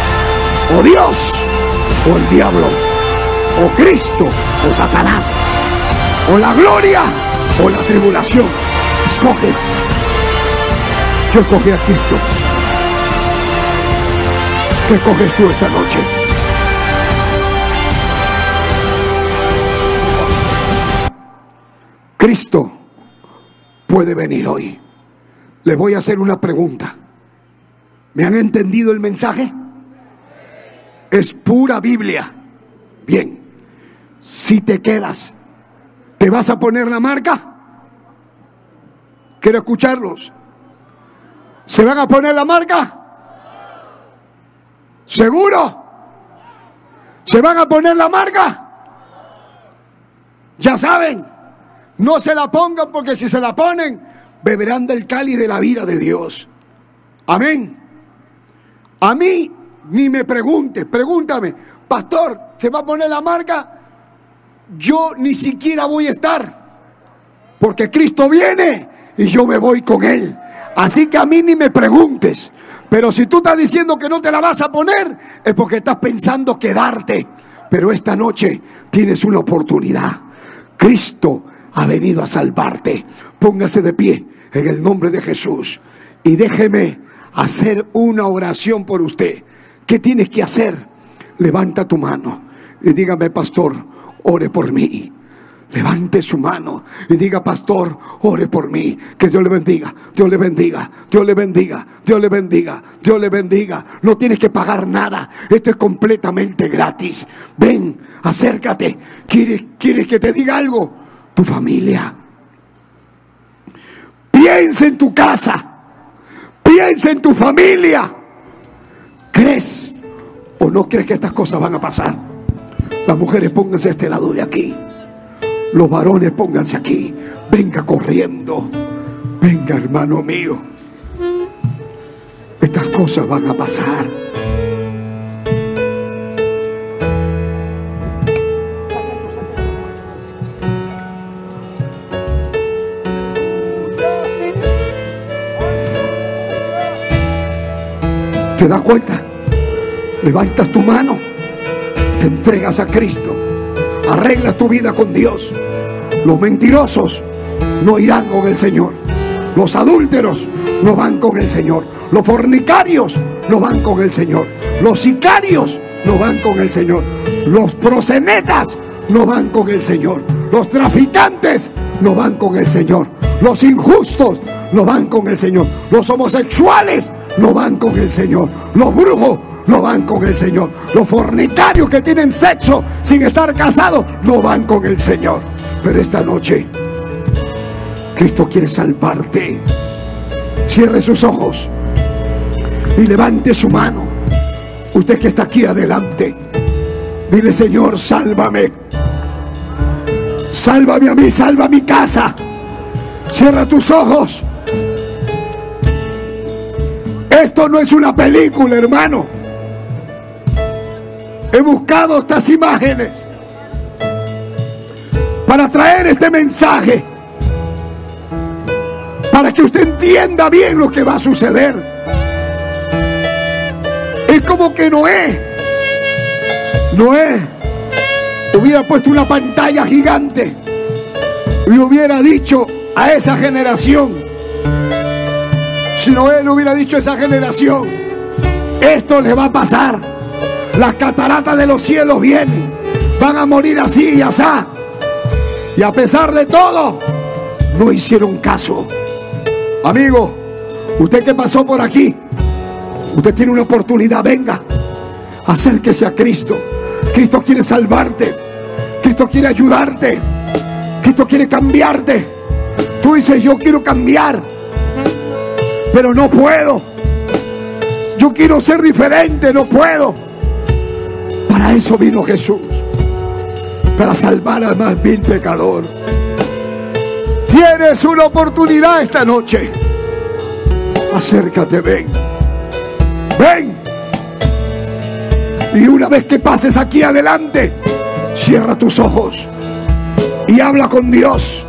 O Dios o el diablo. O Cristo o Satanás. O la gloria o la tribulación. Escoge. Yo escogí a Cristo. ¿Qué escoges tú esta noche? Cristo puede venir hoy. Les voy a hacer una pregunta. ¿Me han entendido el mensaje? Es pura Biblia. Bien, si te quedas, ¿te vas a poner la marca? Quiero escucharlos. ¿Se van a poner la marca? ¿Seguro? ¿Se van a poner la marca? Ya saben, no se la pongan porque si se la ponen, beberán del cáliz de la vida de Dios. Amén. A mí ni me preguntes, pregúntame, pastor, ¿se va a poner la marca? Yo ni siquiera voy a estar, porque Cristo viene y yo me voy con Él. Así que a mí ni me preguntes. Pero si tú estás diciendo que no te la vas a poner, es porque estás pensando quedarte. Pero esta noche tienes una oportunidad. Cristo ha venido a salvarte. Póngase de pie en el nombre de Jesús y déjeme hacer una oración por usted. ¿Qué tienes que hacer? Levanta tu mano y dígame, pastor, ore por mí. Levante su mano y diga, pastor, ore por mí. Que Dios le bendiga, Dios le bendiga, Dios le bendiga, Dios le bendiga, Dios le bendiga. No tienes que pagar nada. Esto es completamente gratis. Ven, acércate. ¿Quieres, quieres que te diga algo? Tu familia. Piensa en tu casa. Piensa en tu familia. ¿Crees o no crees que estas cosas van a pasar? Las mujeres pónganse a este lado de aquí. Los varones pónganse aquí. Venga corriendo. Venga, hermano mío. Estas cosas van a pasar. ¿Te das cuenta? Levantas tu mano, te entregas a Cristo, arreglas tu vida con Dios. Los mentirosos no irán con el Señor. Los adúlteros no van con el Señor. Los fornicarios no van con el Señor. Los sicarios no van con el Señor. Los prosenetas no van con el Señor. Los traficantes no van con el Señor. Los injustos no van con el Señor. Los homosexuales no van con el Señor. Los brujos no van con el Señor. Los fornicarios que tienen sexo sin estar casados no van con el Señor. Pero esta noche Cristo quiere salvarte. Cierre sus ojos y levante su mano. Usted que está aquí adelante, dile Señor, sálvame. Sálvame a mí, salva mi casa. Cierra tus ojos. Esto no es una película, hermano. He buscado estas imágenes para traer este mensaje, para que usted entienda bien lo que va a suceder. Es como que Noé, Noé hubiera puesto una pantalla gigante y hubiera dicho a esa generación, si Noé le hubiera dicho a esa generación, esto le va a pasar, las cataratas de los cielos vienen, van a morir así y así. Y a pesar de todo, no hicieron caso. Amigo, usted que pasó por aquí, usted tiene una oportunidad, venga, acérquese a Cristo. Cristo quiere salvarte. Cristo quiere ayudarte. Cristo quiere cambiarte. Tú dices, yo quiero cambiar, pero no puedo. Yo quiero ser diferente, no puedo. Para eso vino Jesús, para salvar al más vil pecador. Tienes una oportunidad esta noche. Acércate, ven. Ven. Y una vez que pases aquí adelante, cierra tus ojos y habla con Dios.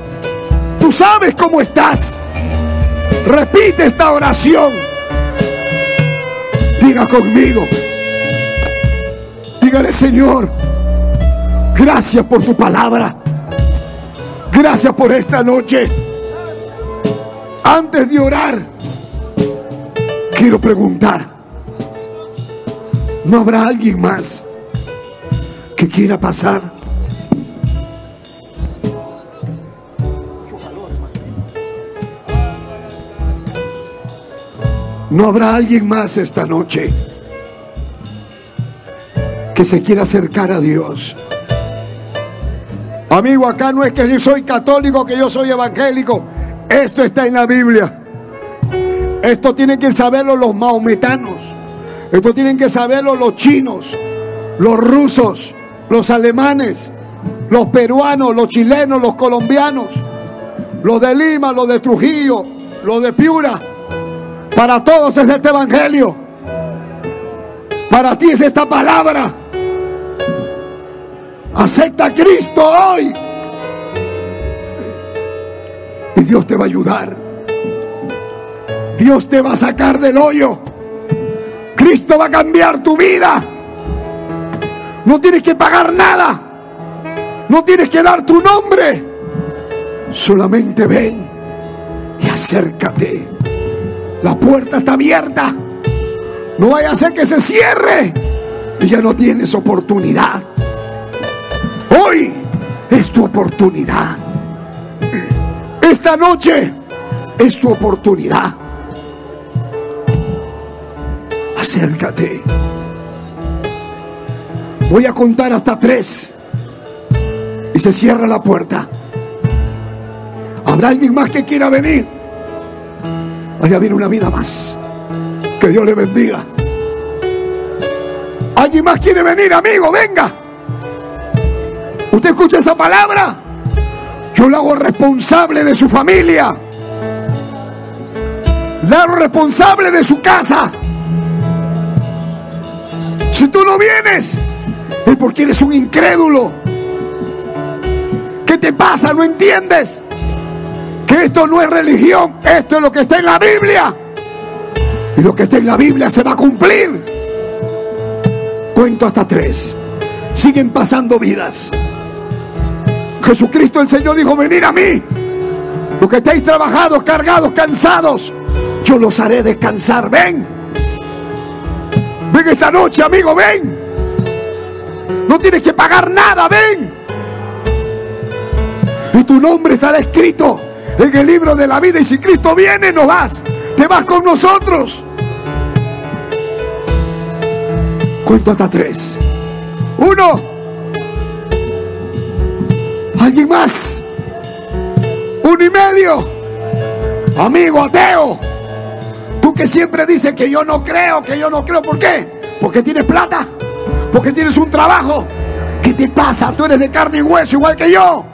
Tú sabes cómo estás. Repite esta oración. Diga conmigo. Dígale, Señor, gracias por tu palabra. Gracias por esta noche. Antes de orar, quiero preguntar, ¿no habrá alguien más que quiera pasar? ¿No habrá alguien más esta noche que se quiera acercar a Dios? Amigo, acá no es que yo soy católico, que yo soy evangélico. Esto está en la Biblia. Esto tienen que saberlo los maometanos. Esto tienen que saberlo los chinos, los rusos, los alemanes, los peruanos, los chilenos, los colombianos, los de Lima, los de Trujillo, los de Piura. Para todos es este evangelio. Para ti es esta palabra. Acepta a Cristo hoy. Y Dios te va a ayudar. Dios te va a sacar del hoyo. Cristo va a cambiar tu vida. No tienes que pagar nada. No tienes que dar tu nombre. Solamente ven y acércate. La puerta está abierta. No vaya a ser que se cierre y ya no tienes oportunidad. Hoy es tu oportunidad. Esta noche es tu oportunidad. Acércate. Voy a contar hasta tres. Y se cierra la puerta. ¿Habrá alguien más que quiera venir? Allá viene una vida más. Que Dios le bendiga. ¿Alguien más quiere venir, amigo? Venga. ¿Usted escucha esa palabra? Yo lo hago responsable de su familia. Le hago responsable de su casa. Si tú no vienes, es porque eres un incrédulo. ¿Qué te pasa? ¿No entiendes? Que esto no es religión, esto es lo que está en la Biblia. Y lo que está en la Biblia se va a cumplir. Cuento hasta tres. Siguen pasando vidas. Jesucristo el Señor dijo, venid a mí. Los que estáis trabajados, cargados, cansados, yo los haré descansar. Ven. Ven esta noche, amigo, ven. No tienes que pagar nada, ven. Y tu nombre estará escrito en el libro de la vida. Y si Cristo viene, no vas. Te vas con nosotros. Cuento hasta tres. Uno. ¿Alguien más? Uno y medio. Amigo ateo. Tú que siempre dices que yo no creo, que yo no creo. ¿Por qué? Porque tienes plata. Porque tienes un trabajo. ¿Qué te pasa? Tú eres de carne y hueso igual que yo.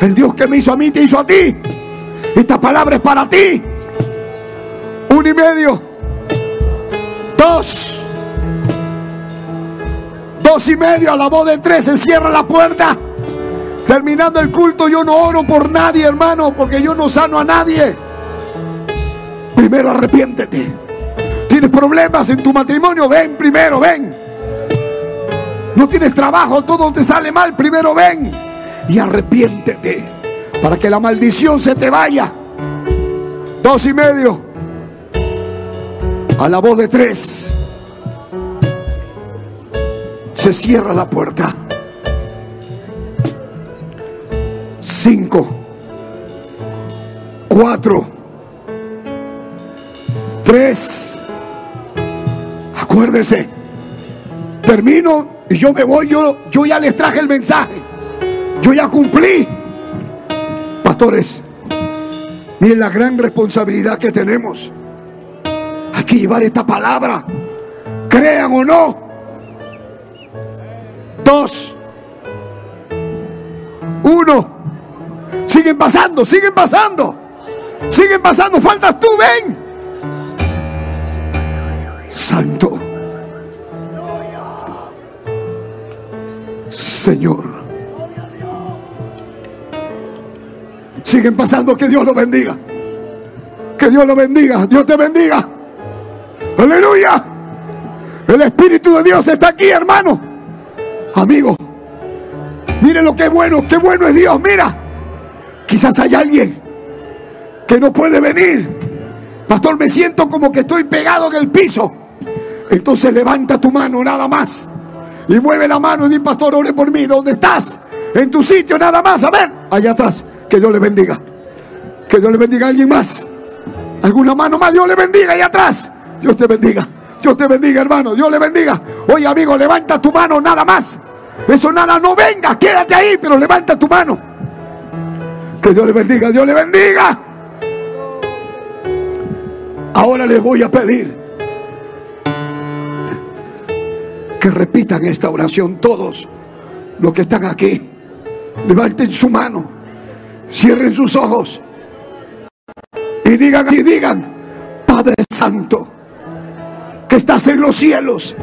El Dios que me hizo a mí te hizo a ti. Esta palabra es para ti. Uno y medio. Dos. Dos y medio. A la voz de tres se cierra la puerta. Terminando el culto, yo no oro por nadie, hermano, porque yo no sano a nadie. Primero arrepiéntete. ¿Tienes problemas en tu matrimonio? Ven primero, ven. No tienes trabajo, todo te sale mal. Primero ven y arrepiéntete para que la maldición se te vaya. Dos y medio. A la voz de tres. Se cierra la puerta. Cinco. Cuatro. Tres. Acuérdese. Termino y yo me voy. Yo, yo ya les traje el mensaje. Yo ya cumplí. Pastores, miren la gran responsabilidad que tenemos. Hay que llevar esta palabra. Crean o no. Dos. Uno. Siguen pasando, siguen pasando. Siguen pasando. Faltas tú, ven. Santo. Señor. Siguen pasando, que Dios lo bendiga. Que Dios lo bendiga. Dios te bendiga. Aleluya. El Espíritu de Dios está aquí, hermano. Amigo. Mire lo que bueno, qué bueno es Dios. Mira. Quizás hay alguien que no puede venir. Pastor, me siento como que estoy pegado en el piso. Entonces levanta tu mano nada más. Y mueve la mano y di, pastor, ore por mí. ¿Dónde estás? En tu sitio nada más. A ver, allá atrás. Que Dios le bendiga. Que Dios le bendiga a alguien más. Alguna mano más. Dios le bendiga allá atrás. Dios te bendiga. Dios te bendiga, hermano. Dios le bendiga. Oye, amigo, levanta tu mano nada más. Eso nada, no venga. Quédate ahí, pero levanta tu mano. Que Dios le bendiga. Dios le bendiga. Ahora les voy a pedir que repitan esta oración todos los que están aquí. Levanten su mano, cierren sus ojos y digan y digan, Padre Santo, que estás en los cielos,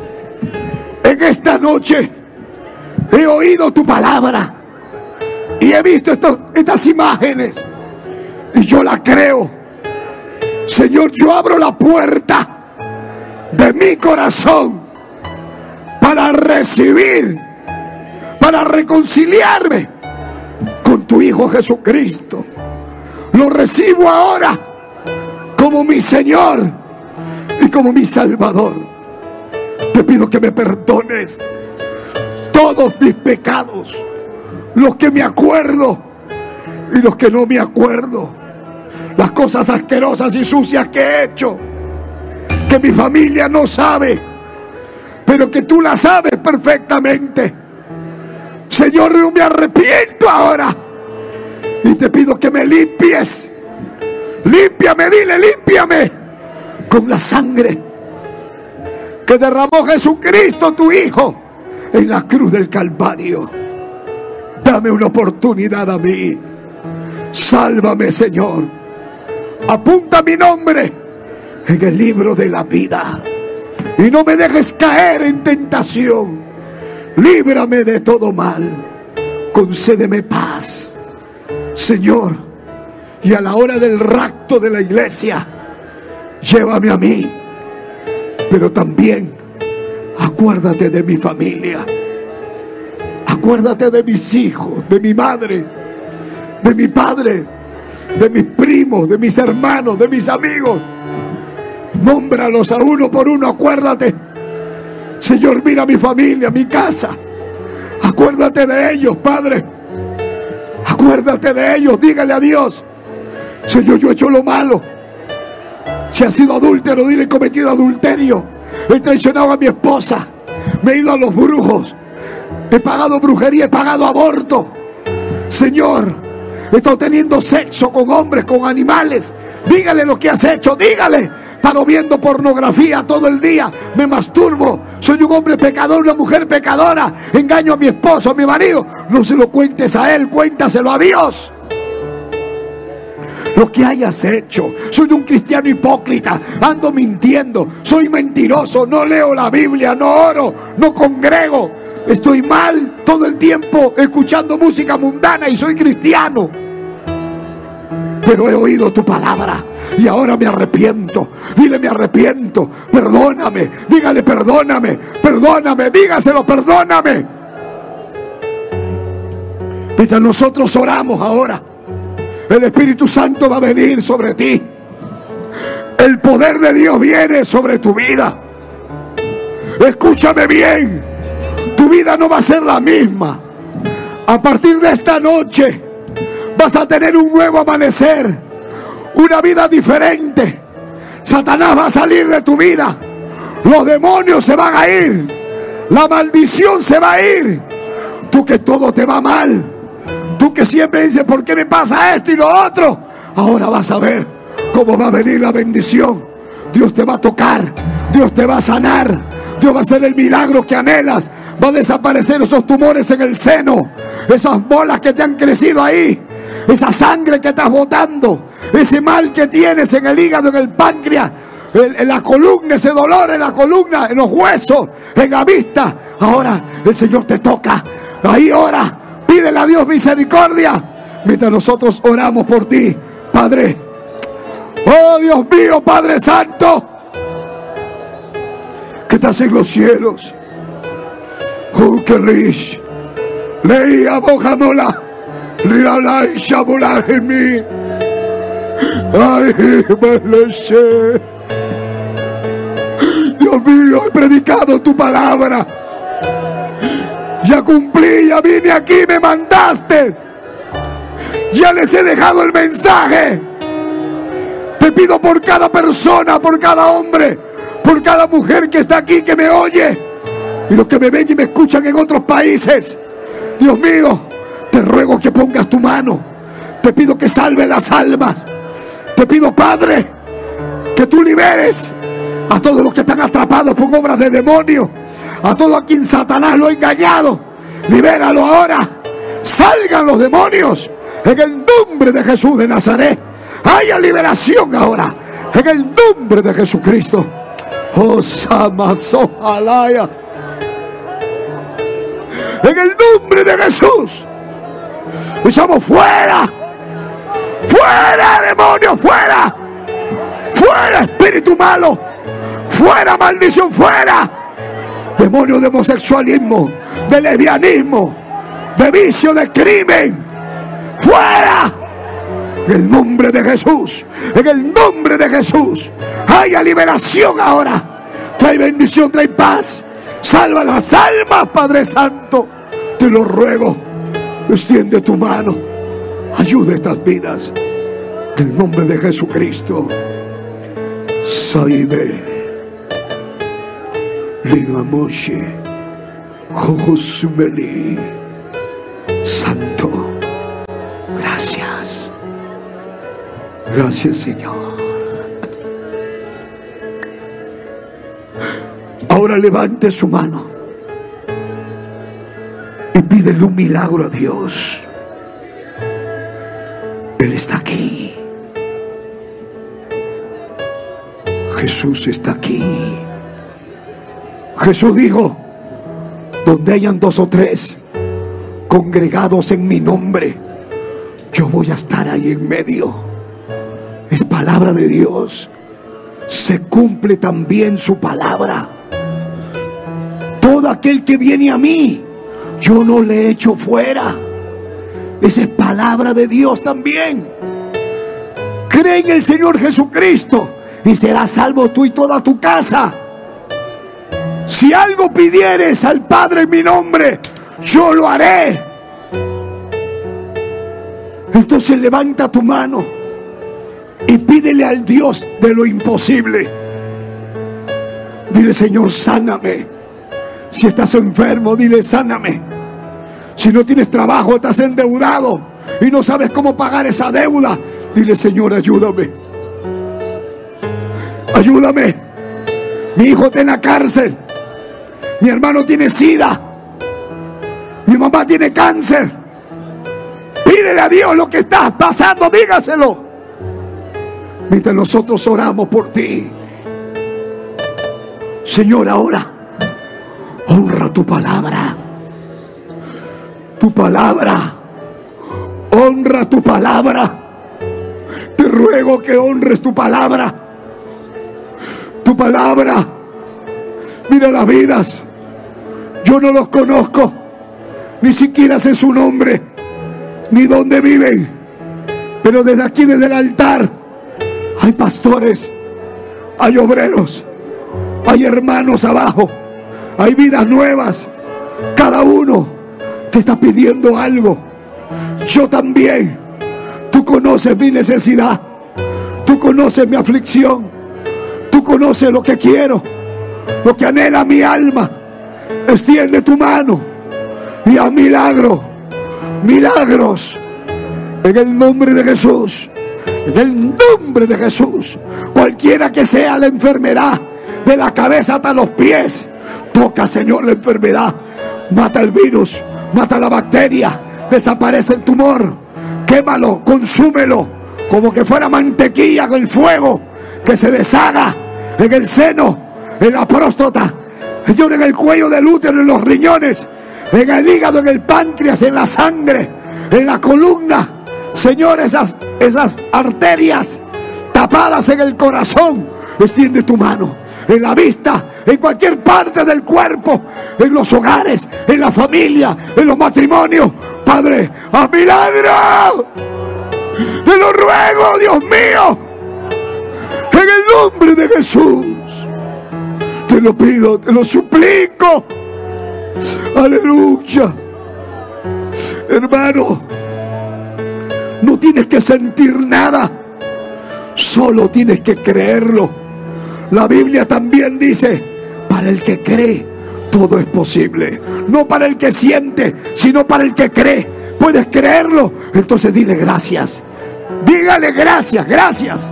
en esta noche he oído tu palabra y he visto estas imágenes y yo la creo. Señor, yo abro la puerta de mi corazón para recibir, para reconciliarme con tu Hijo Jesucristo. Lo recibo ahora como mi Señor y como mi Salvador. Te pido que me perdones todos mis pecados, los que me acuerdo y los que no me acuerdo, las cosas asquerosas y sucias que he hecho, que mi familia no sabe pero que tú la sabes perfectamente. Señor, yo me arrepiento ahora y te pido que me limpies. Límpiame, dile, límpiame con la sangre que derramó Jesucristo, tu Hijo, en la cruz del Calvario. Dame una oportunidad a mí. Sálvame, Señor. Apunta mi nombre en el libro de la vida y no me dejes caer en tentación. Líbrame de todo mal. Concédeme paz, Señor. Y a la hora del rapto de la iglesia, llévame a mí. Pero también acuérdate de mi familia. Acuérdate de mis hijos, de mi madre, de mi padre, de mis primos, de mis hermanos, de mis amigos. Nómbralos a uno por uno, acuérdate. Señor, mira mi familia, mi casa. Acuérdate de ellos, Padre. Acuérdate de ellos, dígale a Dios. Señor, yo he hecho lo malo. Si ha sido adúltero, dile he cometido adulterio. He traicionado a mi esposa. Me he ido a los brujos. He pagado brujería, he pagado aborto. Señor, he estado teniendo sexo con hombres, con animales. Dígale lo que has hecho, dígale. Paro viendo pornografía todo el día. Me masturbo. Soy un hombre pecador, una mujer pecadora. Engaño a mi esposo, a mi marido. No se lo cuentes a él, cuéntaselo a Dios. lo que hayas hecho. Soy un cristiano hipócrita, ando mintiendo, soy mentiroso, no leo la Biblia, no oro, no congrego. Estoy mal todo el tiempo escuchando música mundana y soy cristiano. Pero he oído tu palabra y ahora me arrepiento. Dile me arrepiento, perdóname, dígale perdóname, perdóname, dígaselo, perdóname. Mientras nosotros oramos ahora, el Espíritu Santo va a venir sobre ti. El poder de Dios viene sobre tu vida. Escúchame bien, tu vida no va a ser la misma. A partir de esta noche vas a tener un nuevo amanecer, una vida diferente. Satanás va a salir de tu vida. Los demonios se van a ir. La maldición se va a ir. Tú que todo te va mal. Tú que siempre dices, ¿por qué me pasa esto y lo otro? Ahora vas a ver cómo va a venir la bendición. Dios te va a tocar. Dios te va a sanar. Dios va a hacer el milagro que anhelas. Va a desaparecer esos tumores en el seno. Esas bolas que te han crecido ahí. Esa sangre que estás botando. Ese mal que tienes en el hígado, en el páncreas. En, en la columna, ese dolor en la columna, en los huesos, en la vista. Ahora el Señor te toca. Ahí ora. Pídele a Dios misericordia. Mientras nosotros oramos por ti, Padre. Oh Dios mío, Padre Santo. Que estás en los cielos. Oh, que lish. Leía bojamola. Lila y shabula en mí. Ay, me. Dios mío, he predicado tu palabra. Ya cumplí, ya vine aquí, me mandaste. Ya les he dejado el mensaje. Te pido por cada persona, por cada hombre, por cada mujer que está aquí, que me oye. Y los que me ven y me escuchan en otros países. Dios mío, te ruego que pongas tu mano. Te pido que salve las almas. Te pido, Padre, que tú liberes a todos los que están atrapados por obras de demonios. A todo a quien Satanás lo ha engañado. Libéralo ahora. Salgan los demonios. En el nombre de Jesús de Nazaret. Haya liberación ahora. En el nombre de Jesucristo. Oh, Samazojalaya. En el nombre de Jesús. Echamos fuera. Fuera, demonio, fuera. Fuera, espíritu malo. Fuera, maldición, fuera. Demonio de homosexualismo, de lesbianismo, de vicio, de crimen. Fuera. En el nombre de Jesús. En el nombre de Jesús. Haya liberación ahora. Trae bendición, trae paz. Salva las almas, Padre Santo. Te lo ruego. Extiende tu mano. Ayuda estas vidas. En el nombre de Jesucristo. Saibe. Lina Moshe. Jojosumeli. Santo. Gracias. Gracias, Señor. Ahora levante su mano y pídele un milagro a Dios. Él está aquí. Jesús está aquí. Jesús dijo, donde hayan dos o tres congregados en mi nombre, yo voy a estar ahí en medio. Es palabra de Dios. Se cumple también su palabra. Aquel que viene a mí, yo no le echo fuera. Esa es palabra de Dios también. Cree en el Señor Jesucristo y serás salvo tú y toda tu casa. Si algo pidieres al Padre en mi nombre, yo lo haré. Entonces levanta tu mano y pídele al Dios de lo imposible. Dile, Señor, sáname. Si estás enfermo, dile, sáname. Si no tienes trabajo, estás endeudado y no sabes cómo pagar esa deuda, dile, Señor, ayúdame. Ayúdame. Mi hijo está en la cárcel. Mi hermano tiene sida. Mi mamá tiene cáncer. Pídele a Dios lo que está pasando, dígaselo. mientras nosotros oramos por ti. Señor, ahora honra tu palabra. Tu palabra. Honra tu palabra. Te ruego que honres tu palabra. Tu palabra. Mira las vidas. Yo no los conozco. Ni siquiera sé su nombre. Ni dónde viven. Pero desde aquí, desde el altar, hay pastores. Hay obreros. Hay hermanos abajo. Hay vidas nuevas. Cada uno te está pidiendo algo. Yo también. Tú conoces mi necesidad. Tú conoces mi aflicción. Tú conoces lo que quiero. Lo que anhela mi alma. Extiende tu mano. Y a milagro. Milagros. En el nombre de Jesús. En el nombre de Jesús. Cualquiera que sea la enfermedad. De la cabeza hasta los pies. Toca, Señor, la enfermedad. Mata el virus. Mata la bacteria. Desaparece el tumor. Quémalo. Consúmelo. Como que fuera mantequilla con el fuego. Que se deshaga en el seno. En la próstata. Señor, en el cuello del útero. En los riñones. En el hígado. En el páncreas. En la sangre. En la columna. Señor, esas, esas arterias tapadas en el corazón. Extiende tu mano. En la vista, en cualquier parte del cuerpo, en los hogares, en la familia, en los matrimonios. Padre, a milagro. Te lo ruego, Dios mío. En el nombre de Jesús. Te lo pido, te lo suplico. Aleluya. Hermano, no tienes que sentir nada. Solo tienes que creerlo. La Biblia también dice, para el que cree, todo es posible. No para el que siente, sino para el que cree. ¿Puedes creerlo? Entonces dile gracias. Dígale gracias, gracias.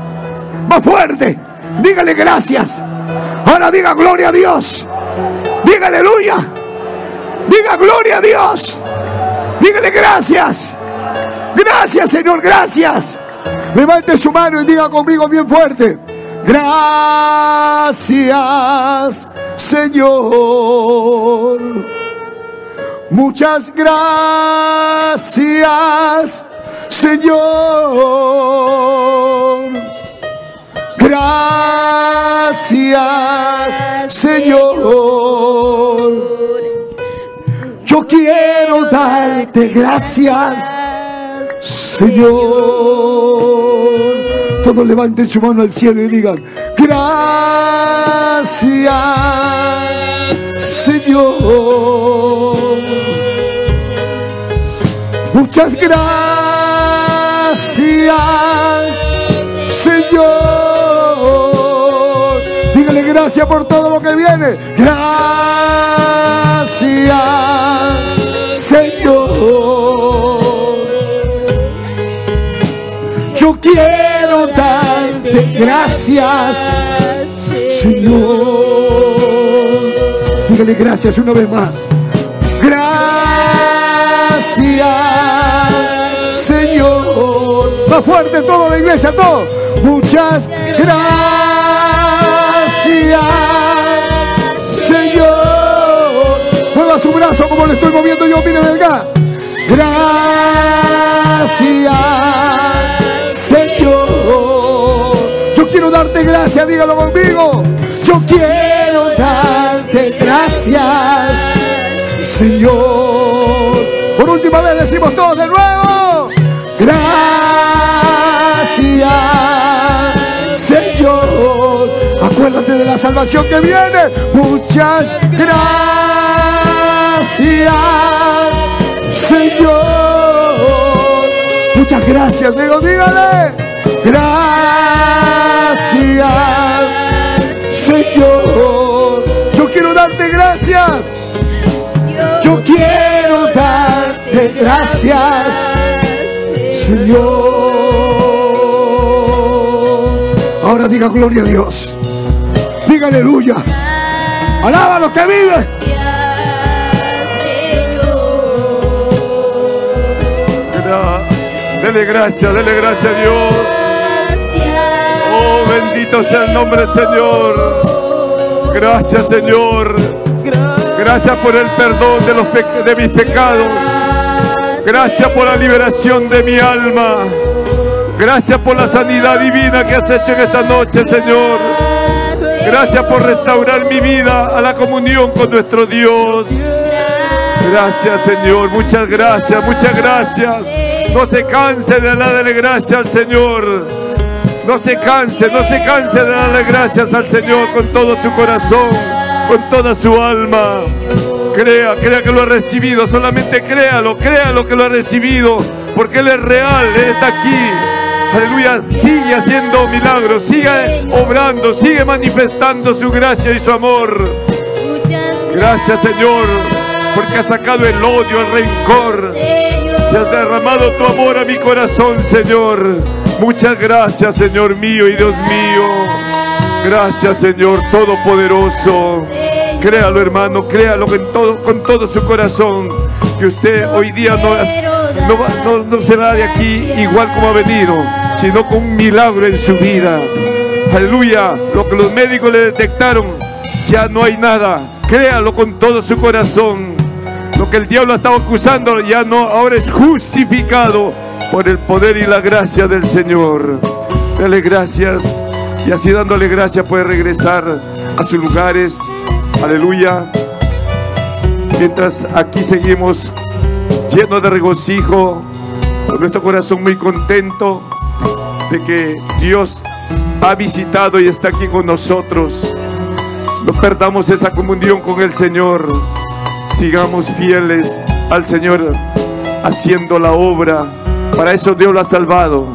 Más fuerte. Dígale gracias. Ahora diga gloria a Dios. Diga aleluya. Diga gloria a Dios. Dígale gracias. Gracias, Señor, gracias. Levante su mano y diga conmigo bien fuerte. Gracias, Señor. Muchas gracias, Señor. Gracias, Señor. Yo quiero darte gracias, Señor. Todos levanten su mano al cielo y digan, gracias, Señor. Muchas gracias, Señor. Dígale gracias por todo lo que viene. Gracias, Yo quiero darte gracias, Señor. Dígale gracias una vez más. Gracias, Señor. Más fuerte toda la iglesia, todo. Muchas gracias, Señor. Mueva su brazo como le estoy moviendo yo, míreme acá. Gracias, darte gracias, dígalo conmigo. Yo quiero darte gracias, Señor. Por última vez decimos todos de nuevo. Gracias, Señor. Acuérdate de la salvación que viene. Muchas gracias, Señor. Muchas gracias, digo, dígale. Gracias, Señor. Yo quiero darte gracias. Yo quiero darte gracias, Señor. Ahora diga gloria a Dios. Diga aleluya. Alaba a los que viven. Dele gracias, dele gracias a Dios. Bendito sea el nombre Señor. Gracias, Señor. Gracias por el perdón de mis pecados. Gracias por la liberación de mi alma. Gracias por la sanidad divina que has hecho en esta noche, Señor. Gracias por restaurar mi vida a la comunión con nuestro Dios. Gracias, Señor. Muchas gracias, muchas gracias. No se canse de darle gracias al Señor. No se canse, no se canse de darle gracias al Señor con todo su corazón, con toda su alma. Crea, crea que lo ha recibido, solamente créalo, créalo que lo ha recibido, porque Él es real, Él está aquí. Aleluya, sigue haciendo milagros, sigue obrando, sigue manifestando su gracia y su amor. Gracias Señor, porque has sacado el odio, el rencor. Y has derramado tu amor a mi corazón, Señor. Muchas gracias, Señor mío y Dios mío. Gracias, Señor Todopoderoso. Créalo, hermano, créalo con todo, su corazón. Que usted hoy día no, no, no- no se va de aquí igual como ha venido, sino con un milagro en su vida. Aleluya. Lo que los médicos le detectaron, ya no hay nada. Créalo con todo su corazón. Lo que el diablo estaba acusando, ya no, ahora es justificado por el poder y la gracia del Señor. Dale gracias. Y así dándole gracias puede regresar a sus lugares. Aleluya. Mientras aquí seguimos llenos de regocijo, con nuestro corazón muy contento de que Dios ha visitado y está aquí con nosotros. No perdamos esa comunión con el Señor. Sigamos fieles al Señor haciendo la obra. Para eso Dios lo ha salvado,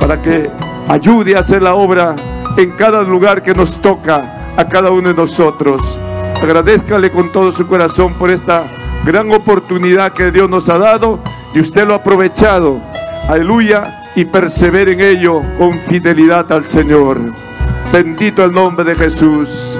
para que ayude a hacer la obra en cada lugar que nos toca a cada uno de nosotros. Agradezcale con todo su corazón por esta gran oportunidad que Dios nos ha dado y usted lo ha aprovechado. Aleluya y persevere en ello con fidelidad al Señor. Bendito el nombre de Jesús.